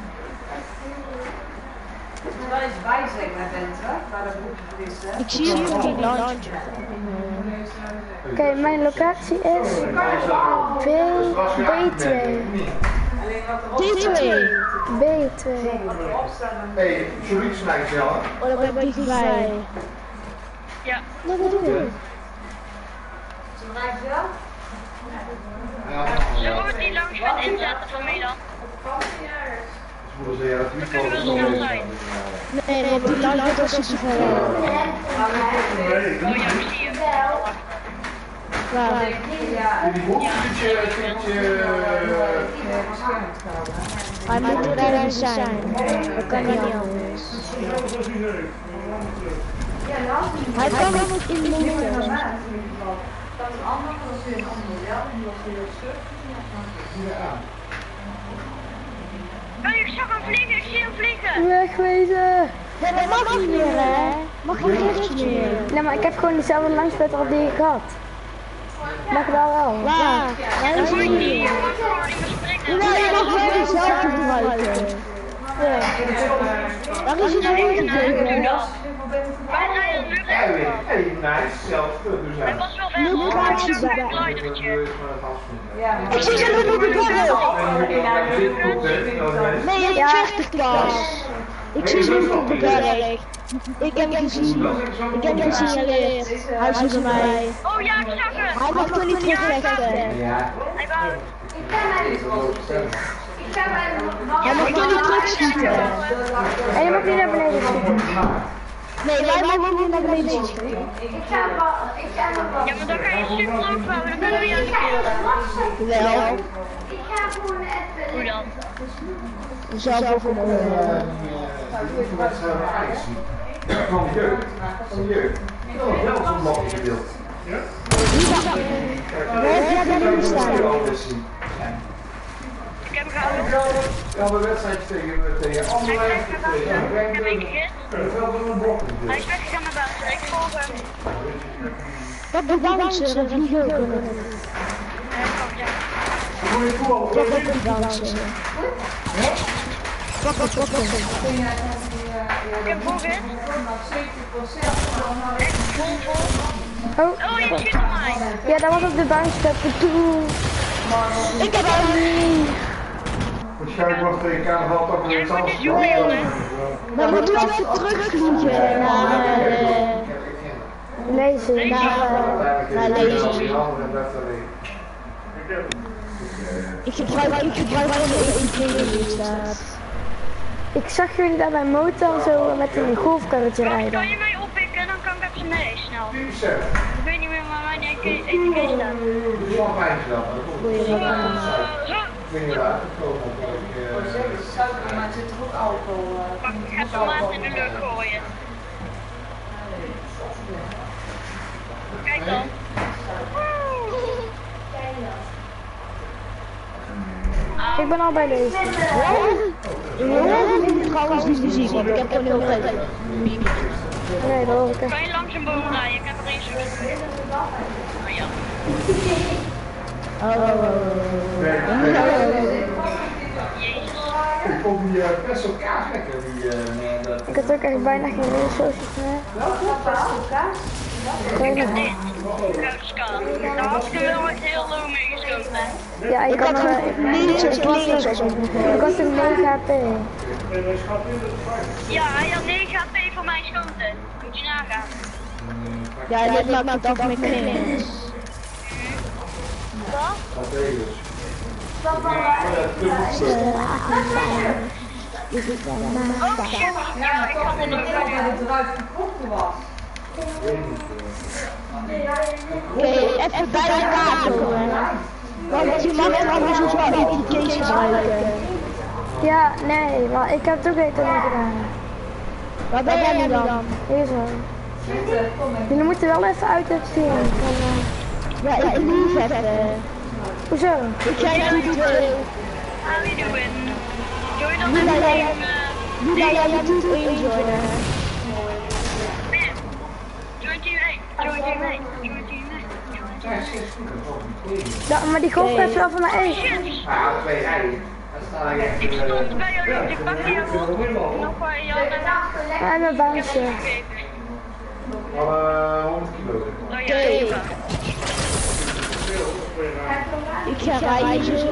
aan. wel eens bijzeggen naar Bente, waar dat boekje is, hè? Ik zie ook die launch. Oké, mijn locatie is B, B2. Alleen T2. B2. Hé, hey, Julie snijdt jou, hè? Oh, daar ben ik niet bij. Ja. Nou, wat doen we? Ja, Zullen we die langs gaan inzetten van Milan? Moeder zei, ja, dat is Dan kunnen we wel snel zijn. Nee, want die lang wordt als super ver. Oh ja, ik zie hem. Waar? Die boek, vind je, vind je, Hij moet er ergens zijn. Dat kan niet anders. Hij kan ook in de motor. Oh, ik zag hem vliegen, ik zie hem vliegen. Wegwezen. Nee, dat mag niet meer, hè? Mag je rechts meer? Nee, maar ik heb gewoon dezelfde langspetter als die ik had. Mag wel wel. Is Mooi die? die, je mag gewoon niet meer springen. Ja, je mag wel dezelfde gebruiken. Ja. Waar is het nou gebleven? Hey, hey, nice, dus Hij hij. was wel bij. een glidertje. Ik de. Nee, Ja. hebt 40 klas. Ik zie ze op de berg. Ik heb hem gezien. Ik heb hem gesignaleerd. Hij is bij mij. Oh ja, ik zag hem. Hij mag toch niet terugvechten. Ja, Hij wou... Hij mag toch niet terugschieten. En je mag niet naar beneden schieten. Nee, wij mogen niet naar beneden schieten. Ja, maar dan ga je super hoog houden, dan kunnen we jou niet killen. Wel, Hoe dan? zelf overkomen. Van de jeugd, van jeugd. Dat was wel heb jij nu staan? Ik heb gehouden. Ja, de wedstrijd tegen, tegen Hij is Anderlecht, tegen Ik heb Hij is weggegaan naar buiten. Ik volg hem. Wat bedankt ze, dat vliegen ook kunnen. Hij kwam, ja. Wat wat wat wat. Ik heb gegist. Echt vol vol. Oh, Oh, je schiet op mij. ja, dat was op de banksteppen. Toen. Ik heb hem. Waarschijnlijk was tegen carnaval toch weer iets moet anders. jongen. Maar we moeten even terugvliegen naar, eh, Lezen. naar, eh, lezen. Ik gebruik, ik gebruik gewoon de 1 die staat. Ik zag jullie daar bij motor zo met een golfkarretje rijden. kan je mij oppikken? Dan kan ik even mee, snel. Ik weet niet meer waar mijn ETG staat. Wel een Goeie Ben hier uitgekomen omdat ik... eh, Maar er zit toch ook alcohol? eh, ik ga het laat in de lucht gooien. Kijk dan. Ik ben al bij deze. Ik moet trouwens niet muziek, want ik heb gewoon heel de tijd. Nee, dat hoor ik. Kan je langs een boom rijden? Ik heb er één zo. Oh ja. Oh, oh, Jezus. Ik vond die best wel kaas lekker, die... eh, dat- Ik had ook echt bijna geen resources meer. Kruidskaal. Daar had ik er wel echt heel low mee geschoten. Ja, ik had er... ik Ik was een 9 HP. Ja, hij had 9 HP voor mijn schoten. Moet je nagaan. Ja, dit maakt het af met knikkers. Dus. Oh shit. Ja, ik had dat het eruit gekocht was. Oké, even bij elkaar komen. Want je mag ook wel gebruiken. Ja, nee, maar ik heb toch eten niet gedaan. Waar ben jij nu dan? Hier zo. Jullie moeten wel even uit het zien. Eh, Ja, ik lief even. hoezo? Ik ga niet twee. How you doing? Even jij- een... eh, Lila, jij moet injoinen. Binnen. Join team 1. Join team 1. Join team 1. Ja, maar die golf is wel van mij één. Ah, twee rijen. Dat staat eigenlijk Ik eh, stond bij jou, ik pakte jou. Nog je had En een. We hadden 100 kilo. Oh ja, even. Ik ga rijden zo.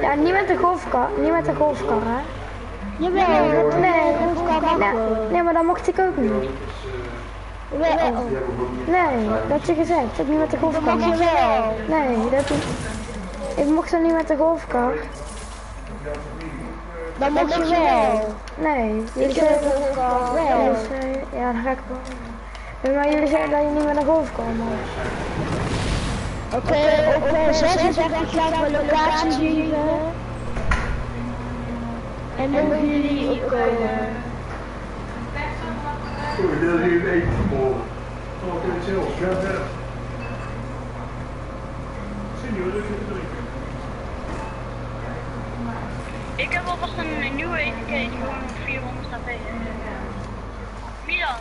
Ja, niet met de golfkar, niet met de golfkar, hè? Jawel, Nee, golfkar mag nee, wel. nee, maar dat mocht ik ook niet. Wel. Nee, dat had je gezegd, dat niet met de golfkar. Mag je wel. Nee, dat ik mocht er niet met de golfkar. Dan mag je wel. Nee, jullie jullie wel. ja, dan ga ik wel. Nee, maar jullie zeiden dat je niet met een golfkar mag. Oké, op eh, 36 gaan we locatie geven. En mogen jullie ook komen. Sorry, dat is hier een eten verder. Senior, dat is even drinken. Ik heb alvast een nieuwe etiket, gewoon 400 AP. Milan,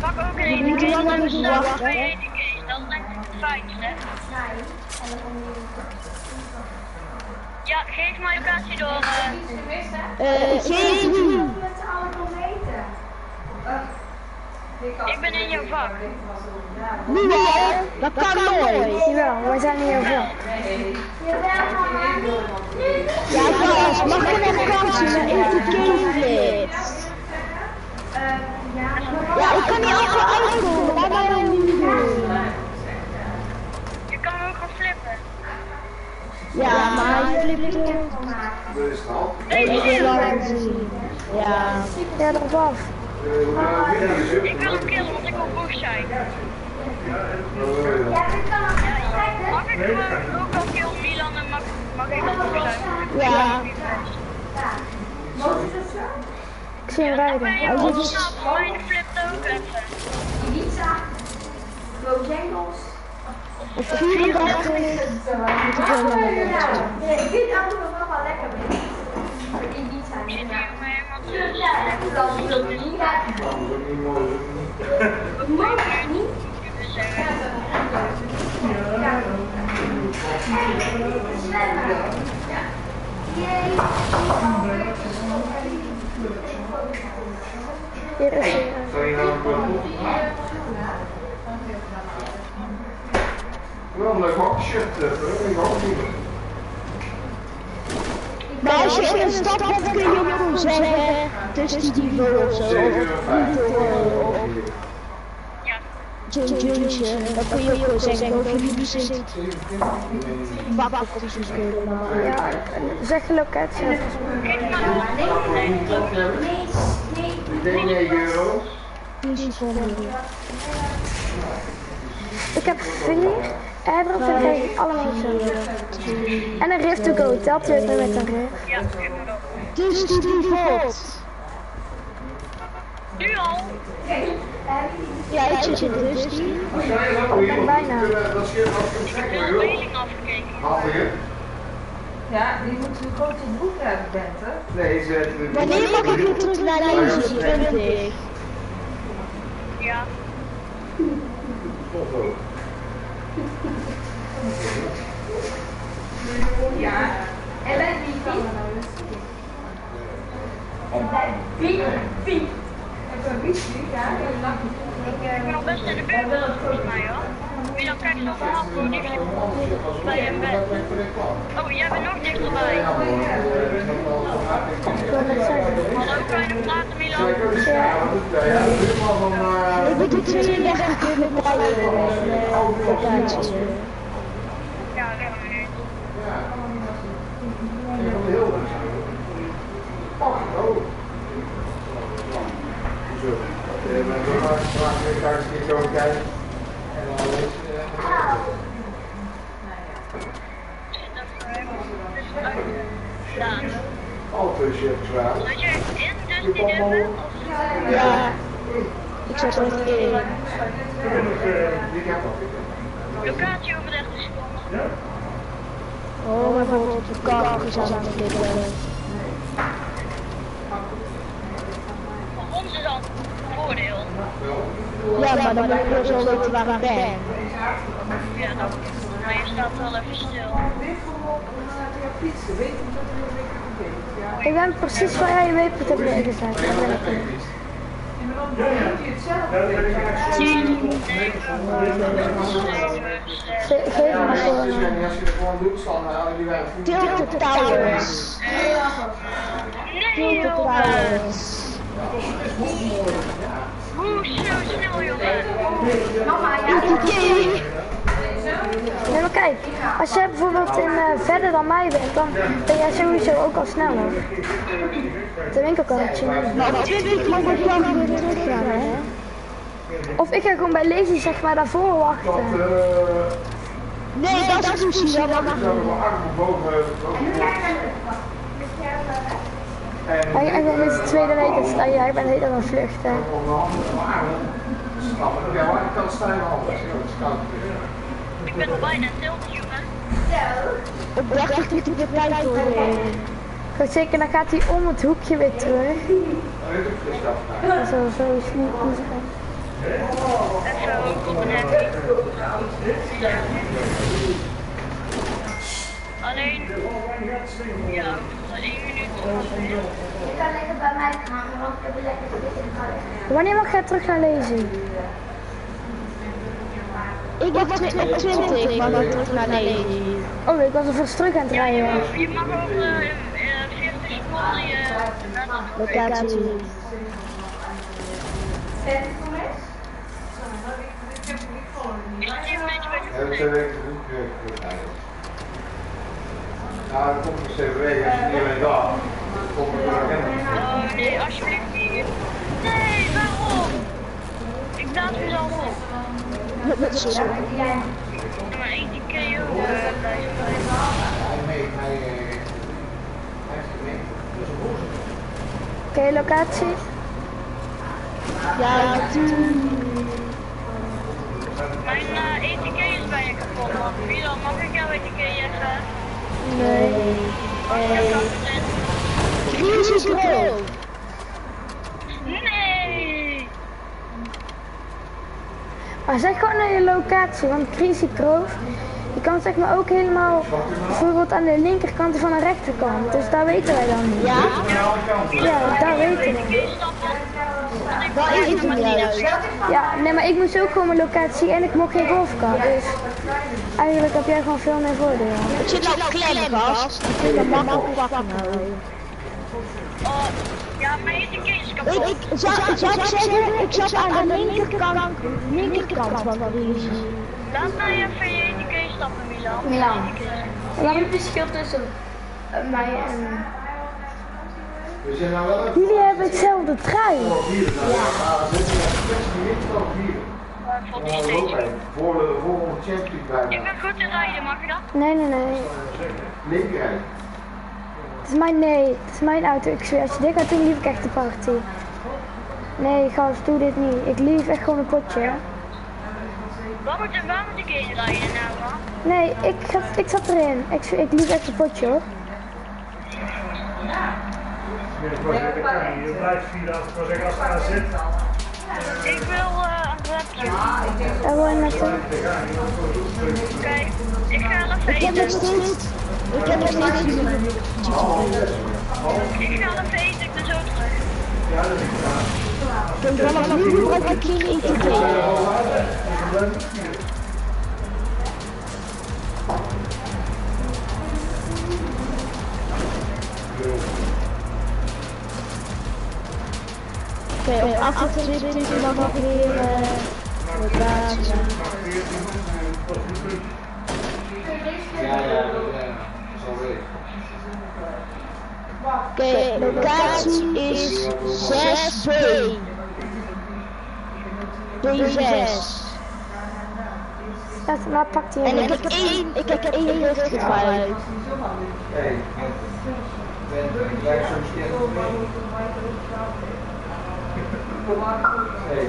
pak ook een moet etiket, lang dan moeten bestaan wachten. twee etikets, dat denk ik het fijnste. Ja, geef mijn locatie door. eh. Eh, geef nu. ik ben in jouw vak. Nu al. Dat kan nooit. Jawel, wij zijn niet over. Ja, Bas, mag je nog vakantie naar etiket? Ja, ik kan niet achter uitkomen. Laat mij dan niet doen. Je kan ook gaan flippen. Ja, maar hij flipt ook. Dat is Ik. Ja. Ja, erop af. Ik wil hem killen, want ik wil boos zijn. Mag ik gewoon ook al kill Milan en mag, mag ik dan boos zijn? Ja. Ik zie hem rijden. Hij zit- opgesnapt? Mijn flipt ook even. Op 34 moet ik helemaal naar beneden. Ik zit hier mee, want Dat is ook niet mooi. Hier is hij. Zou je nou een goed? Wel een leuk hockeyshirт, ik ook niet. Maar als je in een stad bent, kun je ook zeggen, tussen die dieven of zo. Of Ja, Jun Juntje. Dan kun je ook gewoon zeggen, of je niet zit. Bakkeltjes kunnen maken. Ja, zeg je locatie. Nee, Ik denk 9 euro. Ik heb vier en krijg ik allemaal zo. En een rift to go, telt u het met een rift? ja. Dus die. Nu al? Ja, ik zit in dus die. Dat joh, Bijna. dat Ik heb mailing afgekeken. Ja, die moet een grote broek hebben, bent, hè? Nee, ze Wanneer mag ik weer terug naar deze 20? Ja, Ja. En bij wie kan En bij wie? Wie? En bij wie? Ja, ik ben al best in de buurt, volgens mij hoor. Dicht je bij hem. Oh, jij bent nog dichterbij. Ik. Hallo, kan je nog praten, Milan? Ik moet het 32 keer met mij. Ja, leg maar nu. Zit dat voor hem? Dus uit. Daan. Zat je in, dus die Ja. Ik zat er niet in. locatie over 30 seconden? Oh, mijn god, de kar is aan het tikken. Voor ons is dat een voordeel. Ja, maar dan moet wel zo weten waar ik ben. Ja, dan. Maar je staat wel even stil. Fietsen, weet je dat er een beetje vergeet? Ja. Ik ben precies waar jij je waypoint hebt neergezet. Daar ben ik in. En dan moet je het zelf weten. 10, 9, 8, 7, 6, Ge- Geef maar gewoon. Tilted Towers. Tilted. Towers. Hoe zo snel, jongen. Jee. Nee, maar kijk, als jij bijvoorbeeld in, eh, verder dan mij bent, dan ben jij sowieso ook al sneller. De winkel kan het zien. Maar op 20 mag ik wel weer teruggaan, hè? Of ik ga gewoon bij Lazy zeg maar daarvoor Dat, wachten. Nee, dat is precies wel dat boven. En Hij, hij bent de tweede week en sta jij bent helemaal aan het vluchten. Ja, ik kan handen. Ik ben al bijna tilt, jongen. op 30 minuten de tijd voor. Goed zeker, dan gaat hij om het hoekje weer terug. Dan is het zo niet goed. Even ook op een happy. Alleen, ja, nog één minuut. Ik kan lekker bij mij gaan, want ik heb lekker zitten. Wanneer mag jij terug naar Lazy? Ik heb 20, maar dan terug naar Nederland. Oh, ik was er vast terug aan het rijden. Je mag over eh, eh, 40 seconden je Locatie. Een eigenlijk. Nou, dan komt de CW, als je niet daar, dan komt er agenda. Oh nee, alsjeblieft niet. Nee, waarom? Ik laat mezelf op. Dat. Maar eh, hij heeft gemeen. Dat is een locatie. Ja, Mijn uh, ETK is bijna kapot, man. Mag ik jouw ETK? Nee. Crisis Grill. Nee! Maar zeg gewoon naar je locatie, want Crazy Grove, je kan zeg maar ook helemaal bijvoorbeeld aan de linkerkant of aan de rechterkant. Dus daar weten wij dan niet. Ja, Ja, daar weten we. Dat is het niet. Ja, nee, maar ik moest ook gewoon mijn locatie en ik mocht geen golfkar. Dus eigenlijk heb jij gewoon veel meer voordeel. Het zit nou klem vast. Het makkelijk pakken nou. Oh, mijn ETK is kapot. Ik, ik, zou, zou ik zeggen, ik zat aan de linkerkant, linkerkant van de crisis. Laat mij even je ETK stappen, Milan. Milan. Wat is het verschil tussen mij en... We zijn nou Jullie hebben hetzelfde vieren. Ja, niet. Maar Nou, niet mee. Voor de volgende Champions League Ik bijna. ben goed in rijden, mag je dat? Nee, nee, nee. Linkerrij. Het is mijn, nee, het is mijn auto. Ik zweer, als je dit gaat doen, lief ik echt de party. Nee, gast, doe dit niet. Ik lief echt gewoon een potje. Waar moet, waar moet ik heen rijden nou, man? Nee, ik, ga, ik zat erin. Ik, ik lief echt een potje hoor. Je blijft vier als ik als het daar zit. Ik wil eh, een rapje. Daar wil je naartoe. Oké, ik ga even Ik heb nog eten. steeds, ik heb nog steeds Ik ga even eten, ik ben zo terug. Ik ben vanaf nu gebruik ik geen ETT. Oké, op 28 mag ik weer eh locatie. Ja, ja, ja. Oké, locatie is 6B. B6. Ja, maar pakt hij En ik heb één, ik heb één. Hey, ben jij zo stil? Hey,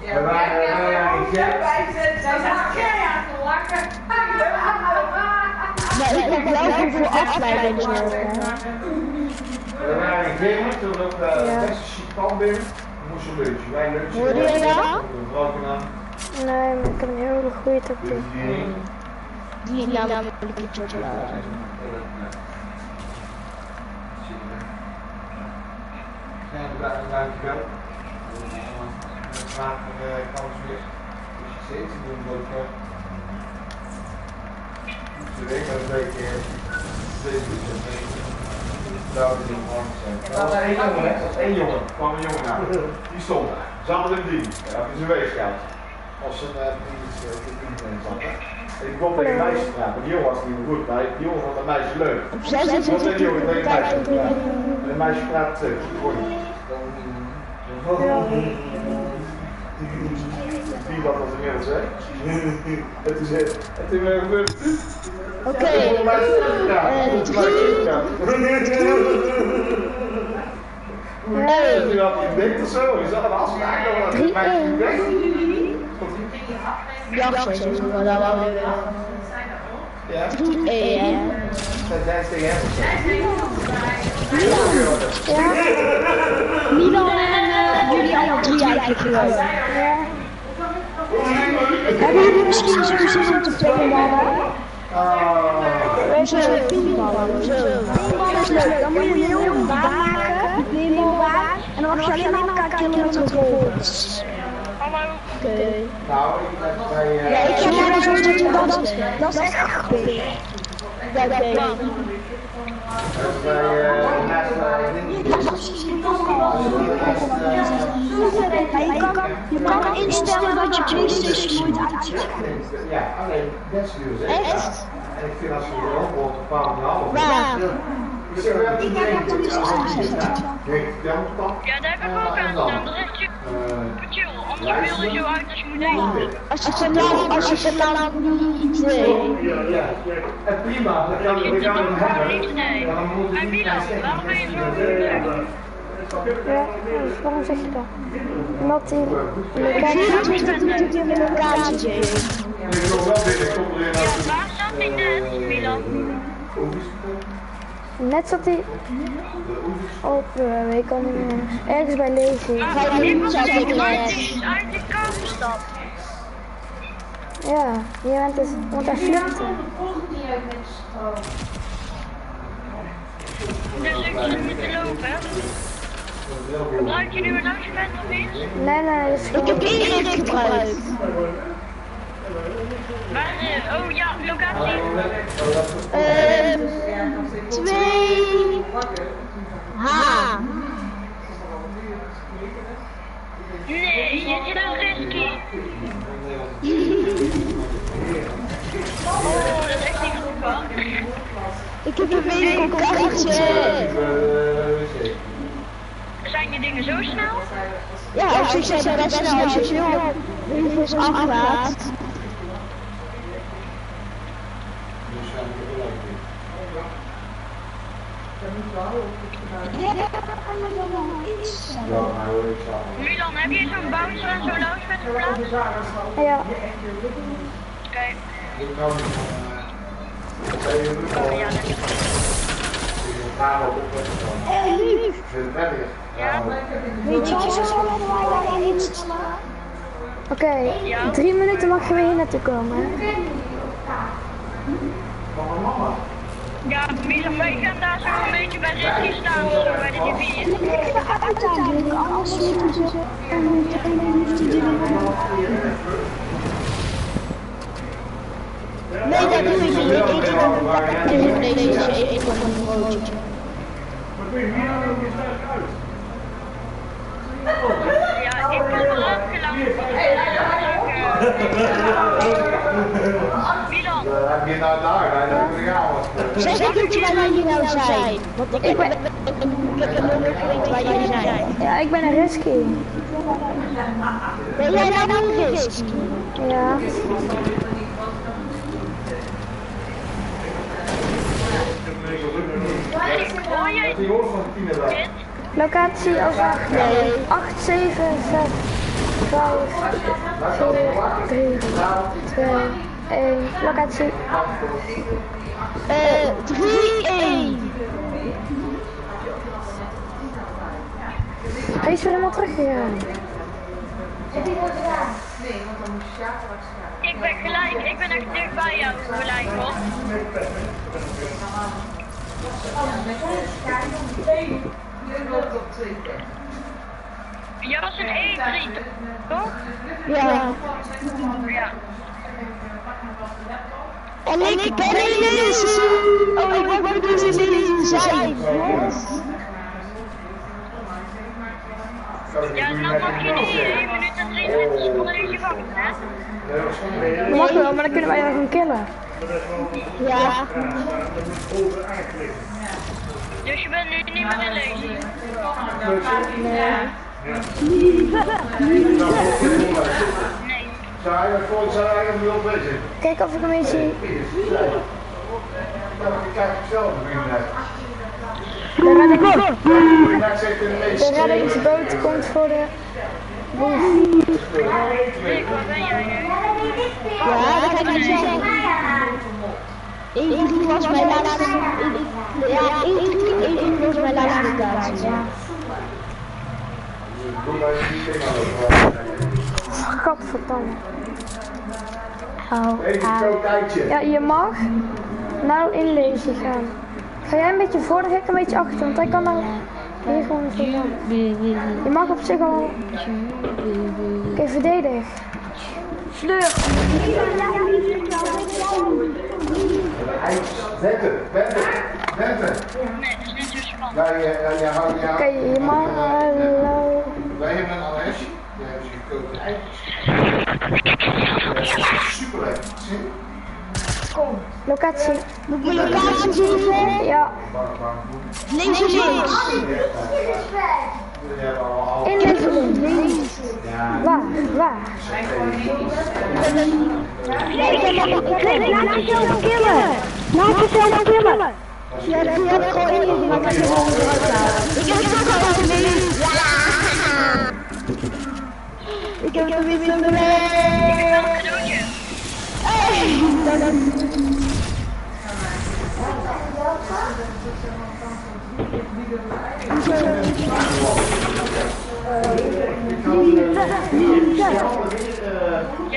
ja. We waren we waren in Gent. Zij zat keihard te lachen. Maar ik heb wel voor afleiding. We waren in Gent, toen op de beste chic pan binnen. We moesten lunchen. Wij lunchen. Hoorde je dat? Een. Nee, maar ik heb een hele goede tactiek. Dus die namelijk niet zo laat. Ja, dankjewel. Voor de kans weer. Dus je steeds in een boodschap. Ze weet een beetje. Steeds het een het niet gewoon zijn. Was één jongen, hè? Dat was jongen. Er kwam een jongen naar. Die stond daar. Hadden een dien. Dat is een weegschaal. Als een dienst, in zat. ik kon tegen een meisje praten. Die jongen was niet meer goed, maar die jongen vond dat meisje leuk. Op Wat een 26 jongen tegen een meisje praten. En een meisje praat terug. Gewoon. Die wat als inmiddels, hè? Het is het. Het is weer gebeurd. Oké. Mij is het teruggegaan. Eh, Volgens mij is. Ja. Nu had hij een of zo. Je zag een afspraak. Mij gezegd. Ja, zo is het wel. Dat. Ja. Eh, ja. Zij zei tegen hem. Milan en eh, jullie allemaal drie eigenlijk. Ja. Hebben jullie misschien zin om te pinballen? Hoezo? Pinballen, hoezo? Pinballen is leuk. Dan moet je heel een baan maken, pinbalbaan, en dan mag je alleen maar elkaar killen met revolvers. Hallo. Oké. Nou, ik ben bij... eh, Ja, ik ga maar eens wat doen, dat is, dat is echt grappig. Oké. Je kan, instellen dat je Playstation nooit uitzet. Ja, alleen desvuur zeg. Echt? En ik vind als je ook wordt, een dat ja, daar heb ik ook aan staan. Really you asciffettavo E prima perché mi regalo il mondo A Milano, l'arma è giù Ja, waarom zeg je dat? Omdat in locatie zit in locatie. Ja, waar zat hij net? Net zat hij op, weet ik al niet meer. Ergens bij Ga uit kamer gestapt. Ja, je bent dus, want hij vluchtte. Dus ik lopen. Gebruik je nu een launchpad of iets? Nee, nee, dat is Ik heb. Erik gebruikt. Waar, eh, oh ja, locatie. Ehm. H. Nee, je zit risky. Oh, dat is echt niet goed man. Ik heb een medical kaartje. Zijn die dingen zo snel? Ja, best snel als je veel levels aflaat. Ja, maar hoor ik zo. Milan, heb je zo'n bouncer en zo'n launchpad geplaatst? Ja, Oké. Ik kan niet. Twee uur Oh ja, dat is. Hé, lief. Ik vind het prettig. Ja. Weet je wij daarin staan? oké. Drie minuten mag je weer hier naartoe komen, hè? Van mijn mama. Ja, Milan, wij gaan daar zo een beetje bij risky staan, bij de rivier. Ik. Nee, dat doe ik niet. Ik eet het op een kaartje. Nee, nee, nee, ik eet nog een broodje. Ja, ik heb wel afgelopen. Milan, heb je nou daar. Zeg een waar jullie nou zijn. Want ik heb ik heb nog niet geweten waar jullie zijn. Ja, ik ben een risky. Ben jij nou een risk? Ja. hoor jij Die hoort van Tina daar. Locatie als 8, 7, 6. 4, 3, 2, 1. Locatie. Eh, 3-1. Hij is weer helemaal teruggegaan. Ik ben gelijk, ik ben echt dicht bij jou gelijk hoor. Jij was een E3, toch? Ja. Ja. En ik ben ineens... Oh, ik wou dus ineens zijn. Ja, nou mag je niet 1 minuut en 23 seconden in gevangen, hè? Dat mag wel, maar dan kunnen wij jou gewoon killen. Ja. Dus je bent nu niet meer in lezen. Nee. Kijk of ik hem eens zie. Ik kijk zelf. De, reddingsboot komt voor de nu? Ja, dat kan ik niet zeggen. E3 was mijn laatste... Ja, E3, E3 was mijn laatste locatie. Godverdamme. Oh, kijkje. Ja, je mag nou inlezen gaan. Ga jij een beetje voor de gek, een beetje achter, want hij kan nou hier gewoon. Je mag op zich al... Oké, verdedig. Fleur. Bente, Bente, Bente. Nee, dat is niet zo spannend. Ja, ja, Oké, mag... Hallo. Wij hebben een Alesh. Die hebben ze gekookt met eitjes. Super lekker. Zie je? Locatie. Moet ik mijn locatie? Ja, bang, boem. Links of links? Die hebben al inlezen. Waar? Waar? Laat jezelf killen! Laat jezelf killen! Ja, dat heb ik gewoon in maar ik heb gewoon eruit gehaald. Ik heb het ook al overleefd! Ja! Ik heb het weer overleefd! Welk cadeautje? Ja,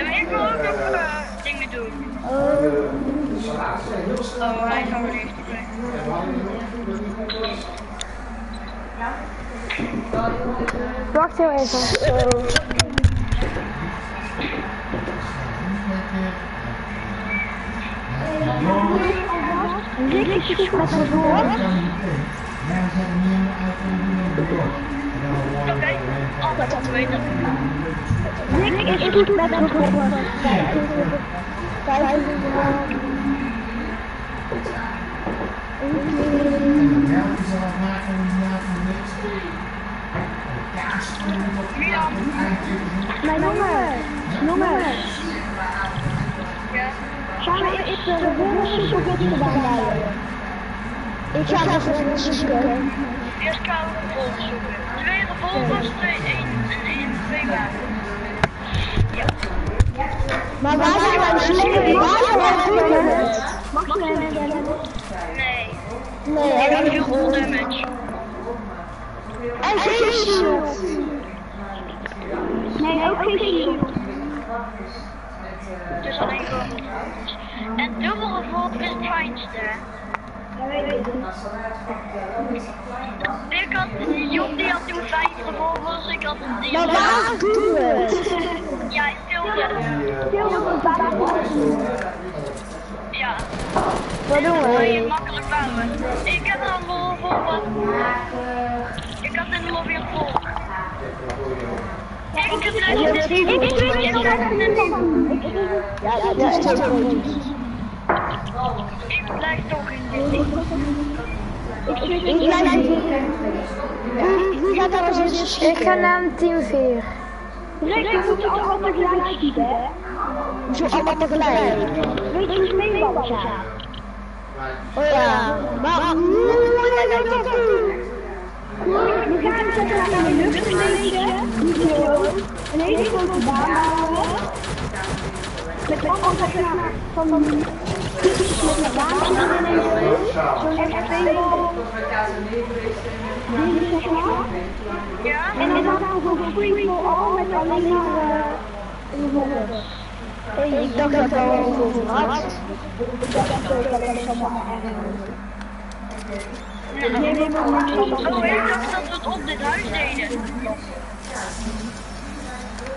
maar ik wil ook nog dingen doen. Oh, hij is alweer niet Wacht heel even. Rick is goed met zijn Oké, altijd dat weten. Rick is goed met woord. Milan, Mijn jongen, jongens, ja. we eerst de reverse supergoed rijden? Ik ga de reverse zoeken. Eerst gaan we revolvers zoeken. Twee revolvers, twee, één en één, twee wagens. Ja. Maar waar zijn wij zoeken? Waar zijn wij zoeken? Mag je hem kennen? Nee, Nee, ik heb heel veel damage. En geen shield. Nee, ook geen shield. Dus alleen gewoon. En dubbel revolver is fijnste. Ik had, Job die had toen vijf revolvers, ik had een die. Maar waar doen we het? Ja, in Tilburg. Ja, Wat doen kan je we? het makkelijk bouwen. Ik heb een revolver. Ik had in de lobby een vol. Ik heb Je hebt geen Ik weet niet of ik Ja, dat is goed. Ik blijf toch in dit. Ik gaat daar als eerste Ik ga naar team 4. Rick, we moeten allemaal tegelijk schieten, hè? Zo allemaal tegelijk. Weet je hoe meeballen zijn? Oh ja, maar moet ik dat doen? We gaan zetten naar een luchtsteentje. Niet zo. Een hele grote baan bouwen. Met allemaal zeg maar van die met een en zo. Zo'n. Ja? En dan gaan we all met alleen maar Hey, ik dacht dat al. Ik dacht dat alleen ik dat we het.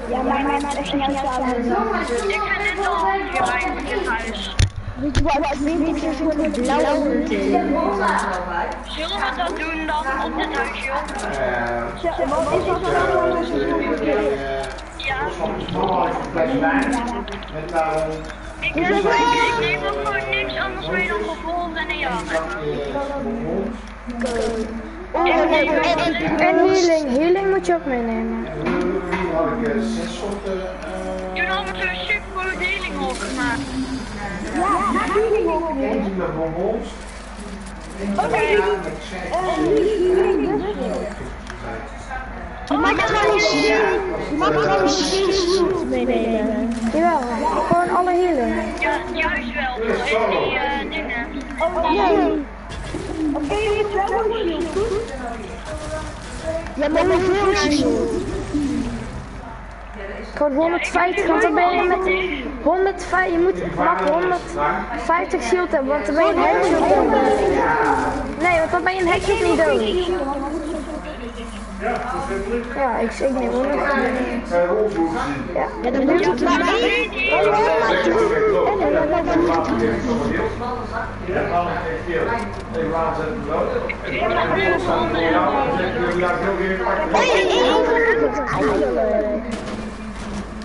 Ja, maar mij maakt echt niet uit samen. Ik vind dit al uur eigenlijk, dit huis. Weet je wat ik vind? Ik vind het blauw moeten. Zullen we dat doen dan op dit huis, joh? Wat is dat nou? Ja. Is het best wijn. Met daarom Ik, heb, ik neem ook gewoon niks anders mee dan gevolgd en een jager. Ik neem ook En healing, healing moet je ook meenemen. Had ik eh, zes soorten. Toen hadden we zo'n super deling hok gemaakt. Ja, niet. Eentje met bonbons. Oké, check. Je mag trouwens geen zoet meenemen. Jawel, gewoon alle healing. Ja, juist wel. Die eh, dingen. Nee. Oké, je hebt wel een shield, goed? Ja, maar is je zoet? Gewoon 150, want dan ben je met 150, je moet mag 150 shield hebben, want dan ben je een headshot dood. Nee, want dan ben je een headshot niet dood. Ja, ik, ik neem 100. Zijn rolstoel gezien. Ja. Ja, dan moet je het maar niet. Ja,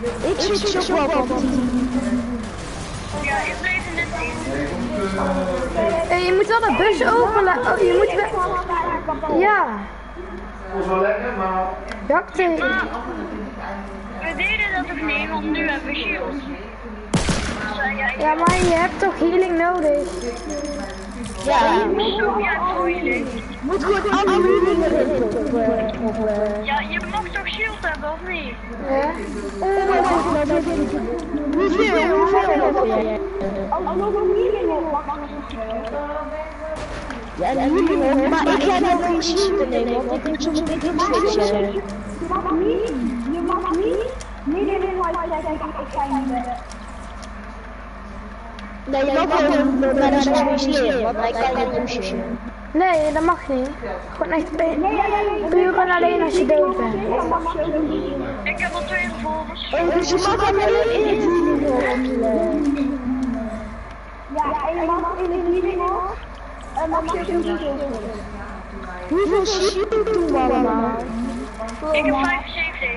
ik zit zo wel op 10. Ja, ik bleef in dit team. Hey, je moet wel de bus open laten. Oh, je moet wel. Ja, Dat is wel lekker, maar jak tegen. We deden dat toch niet, want nu hebben we shield. Ja, maar je hebt toch healing nodig? Ja, zo jij voor jullie. moet gewoon alle huurlingen erin proppen. Ja, je mag toch shield hebben, of niet? Ja. Hoeveel? Hoeveel heb jij? Als nog een healing op, mag Ja, de huurlingen, maar ik ga nog geen shield nemen, want ik moet soms een beetje switchen. Je mag niet, je mag niet midden in een live zeggen, ik ga niet weg. Nee, je mag gewoon maar dat is want hij kan niet pushen. Nee, dat mag niet. Gewoon echt puur en alleen als je dood bent. Ik heb al twee revolvers. Oh, dus je mag alleen in het Ja, en je mag in de healing op, en dan mag je ook Hoeveel shield doen we allemaal? Ik heb 75.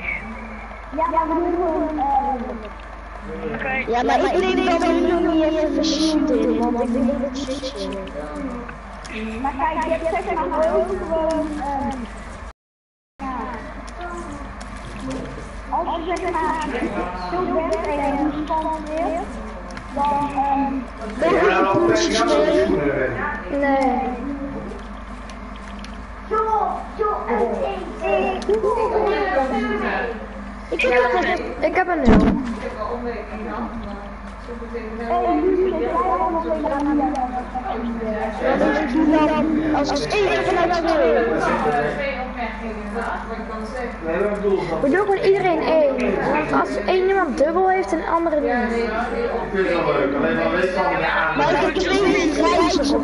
Ja, maar we doen gewoon, eh. Ja, maar ik denk dat we nu niet even in, want ik denk dat het maar kijk, je hebt zeg maar ook gewoon, eh, ja. Als je zeg maar zo bent en je moet spannend weer, dan, ehm, ik ga al tegen jou de schoenen rennen. Nee. Ik heb ook wel Ik heb een nul. als één vanuit twee. We doen gewoon iedereen één. Want als één iemand dubbel heeft en de andere niet. Maar ik heb twee grijze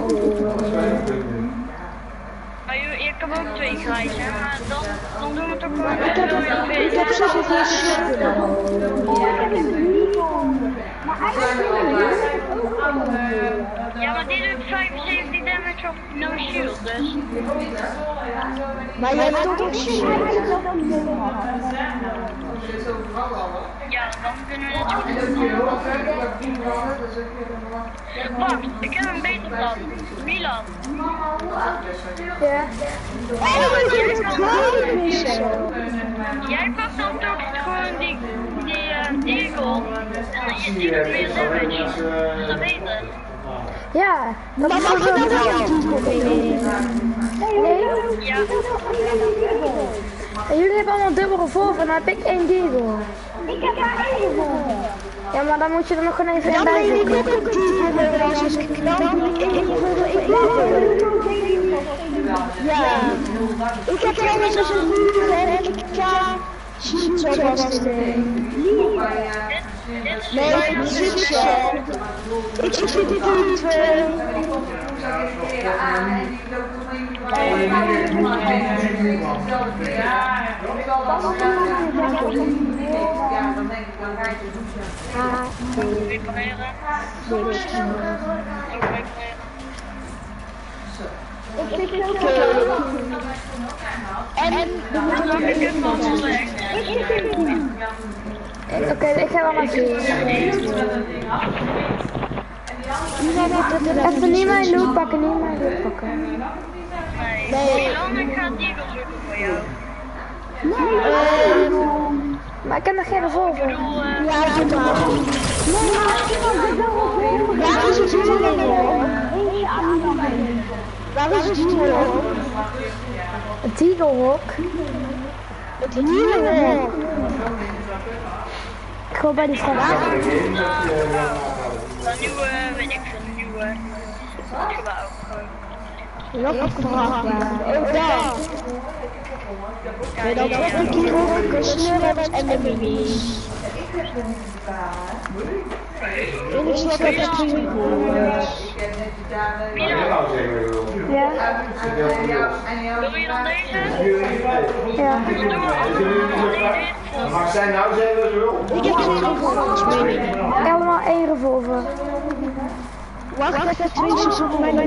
ik heb ook twee grijze, maar dan, dan doen we het ook gewoon Ik heb, ik heb zoveel veel shield Maar eigenlijk. Ja, maar die doet 75 no shield, dus. Maar jij hebt ook shield. Ja, dan kunnen we het doen. Wacht, ik heb een beter plan. Milan, Ja. jij pakt dan toch gewoon die, die uh, deagle en je die doet meer damage. Is dat beter? Ja, dat Maar mag je zo. dan wel een toekomst meenemen? Nee? Ja. En jullie hebben allemaal dubbel revolver, dan heb ik één deagle. Ik heb maar één gevonden. Ja, maar dan moet je er nog gewoon even Dan in ben bij je zoeken. niet ook een team als ik Ja. Ik heb trouwens dus een RMK Shoot was het. Nee, niet Shoot Ik zit dit niet twee. Repareren. Ook repareren. En we moeten nog Ik heb al even Oké, ik ga wel even. Even niet mijn loot pakken, niet mijn loot pakken. Nee. Ik ga wel zoeken voor jou. Maar ik heb nog geen revolver. Ik eh, Ja, doe maar. Waar is het doel? Waar is het doel? Een. Het. Ik ga bij die straat. een nieuwe, weet ik veel, een nieuwe gebouw. Oh, daar. En dan ik hier ook een snurret en een minis. En ik snap dat het niet. Ja, Wil je dan deze? ja. Mag zij nou zeggen? Ik heb geen volgens mij. Allemaal één revolver. Wacht even twee seconden mij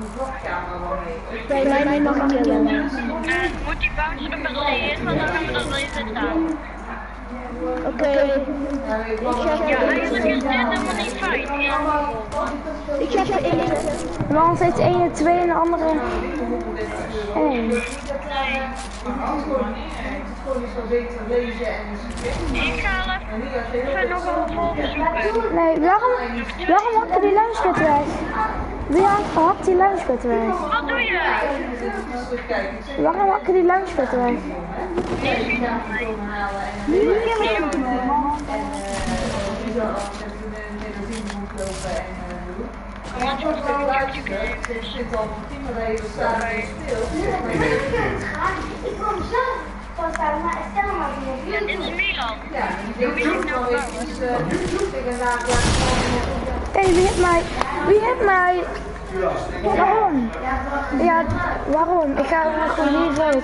Bij mij mag ik killen. eh, moet die bounce er is, want dan gaan we dat wel even staan. Oké. Ja, eigenlijk is dit helemaal niet fijn. Ik ga even eten. De man steeds één en twee en de andere één. Nee. Ik ga even, nog een volgende zoeken. Nee, waarom, waarom hakt je die luimspit hakt hakt die luimspit weg? Wat doe je? Waarom hak je die luimspit weg? Ik kom zelf pas aan, maar stel maar Ja, dit is Milan. Wil ik nou Hé, wie heeft mij? Wie heeft mij? Waarom? Ja, waarom? Ik ga gewoon niet zo. Ik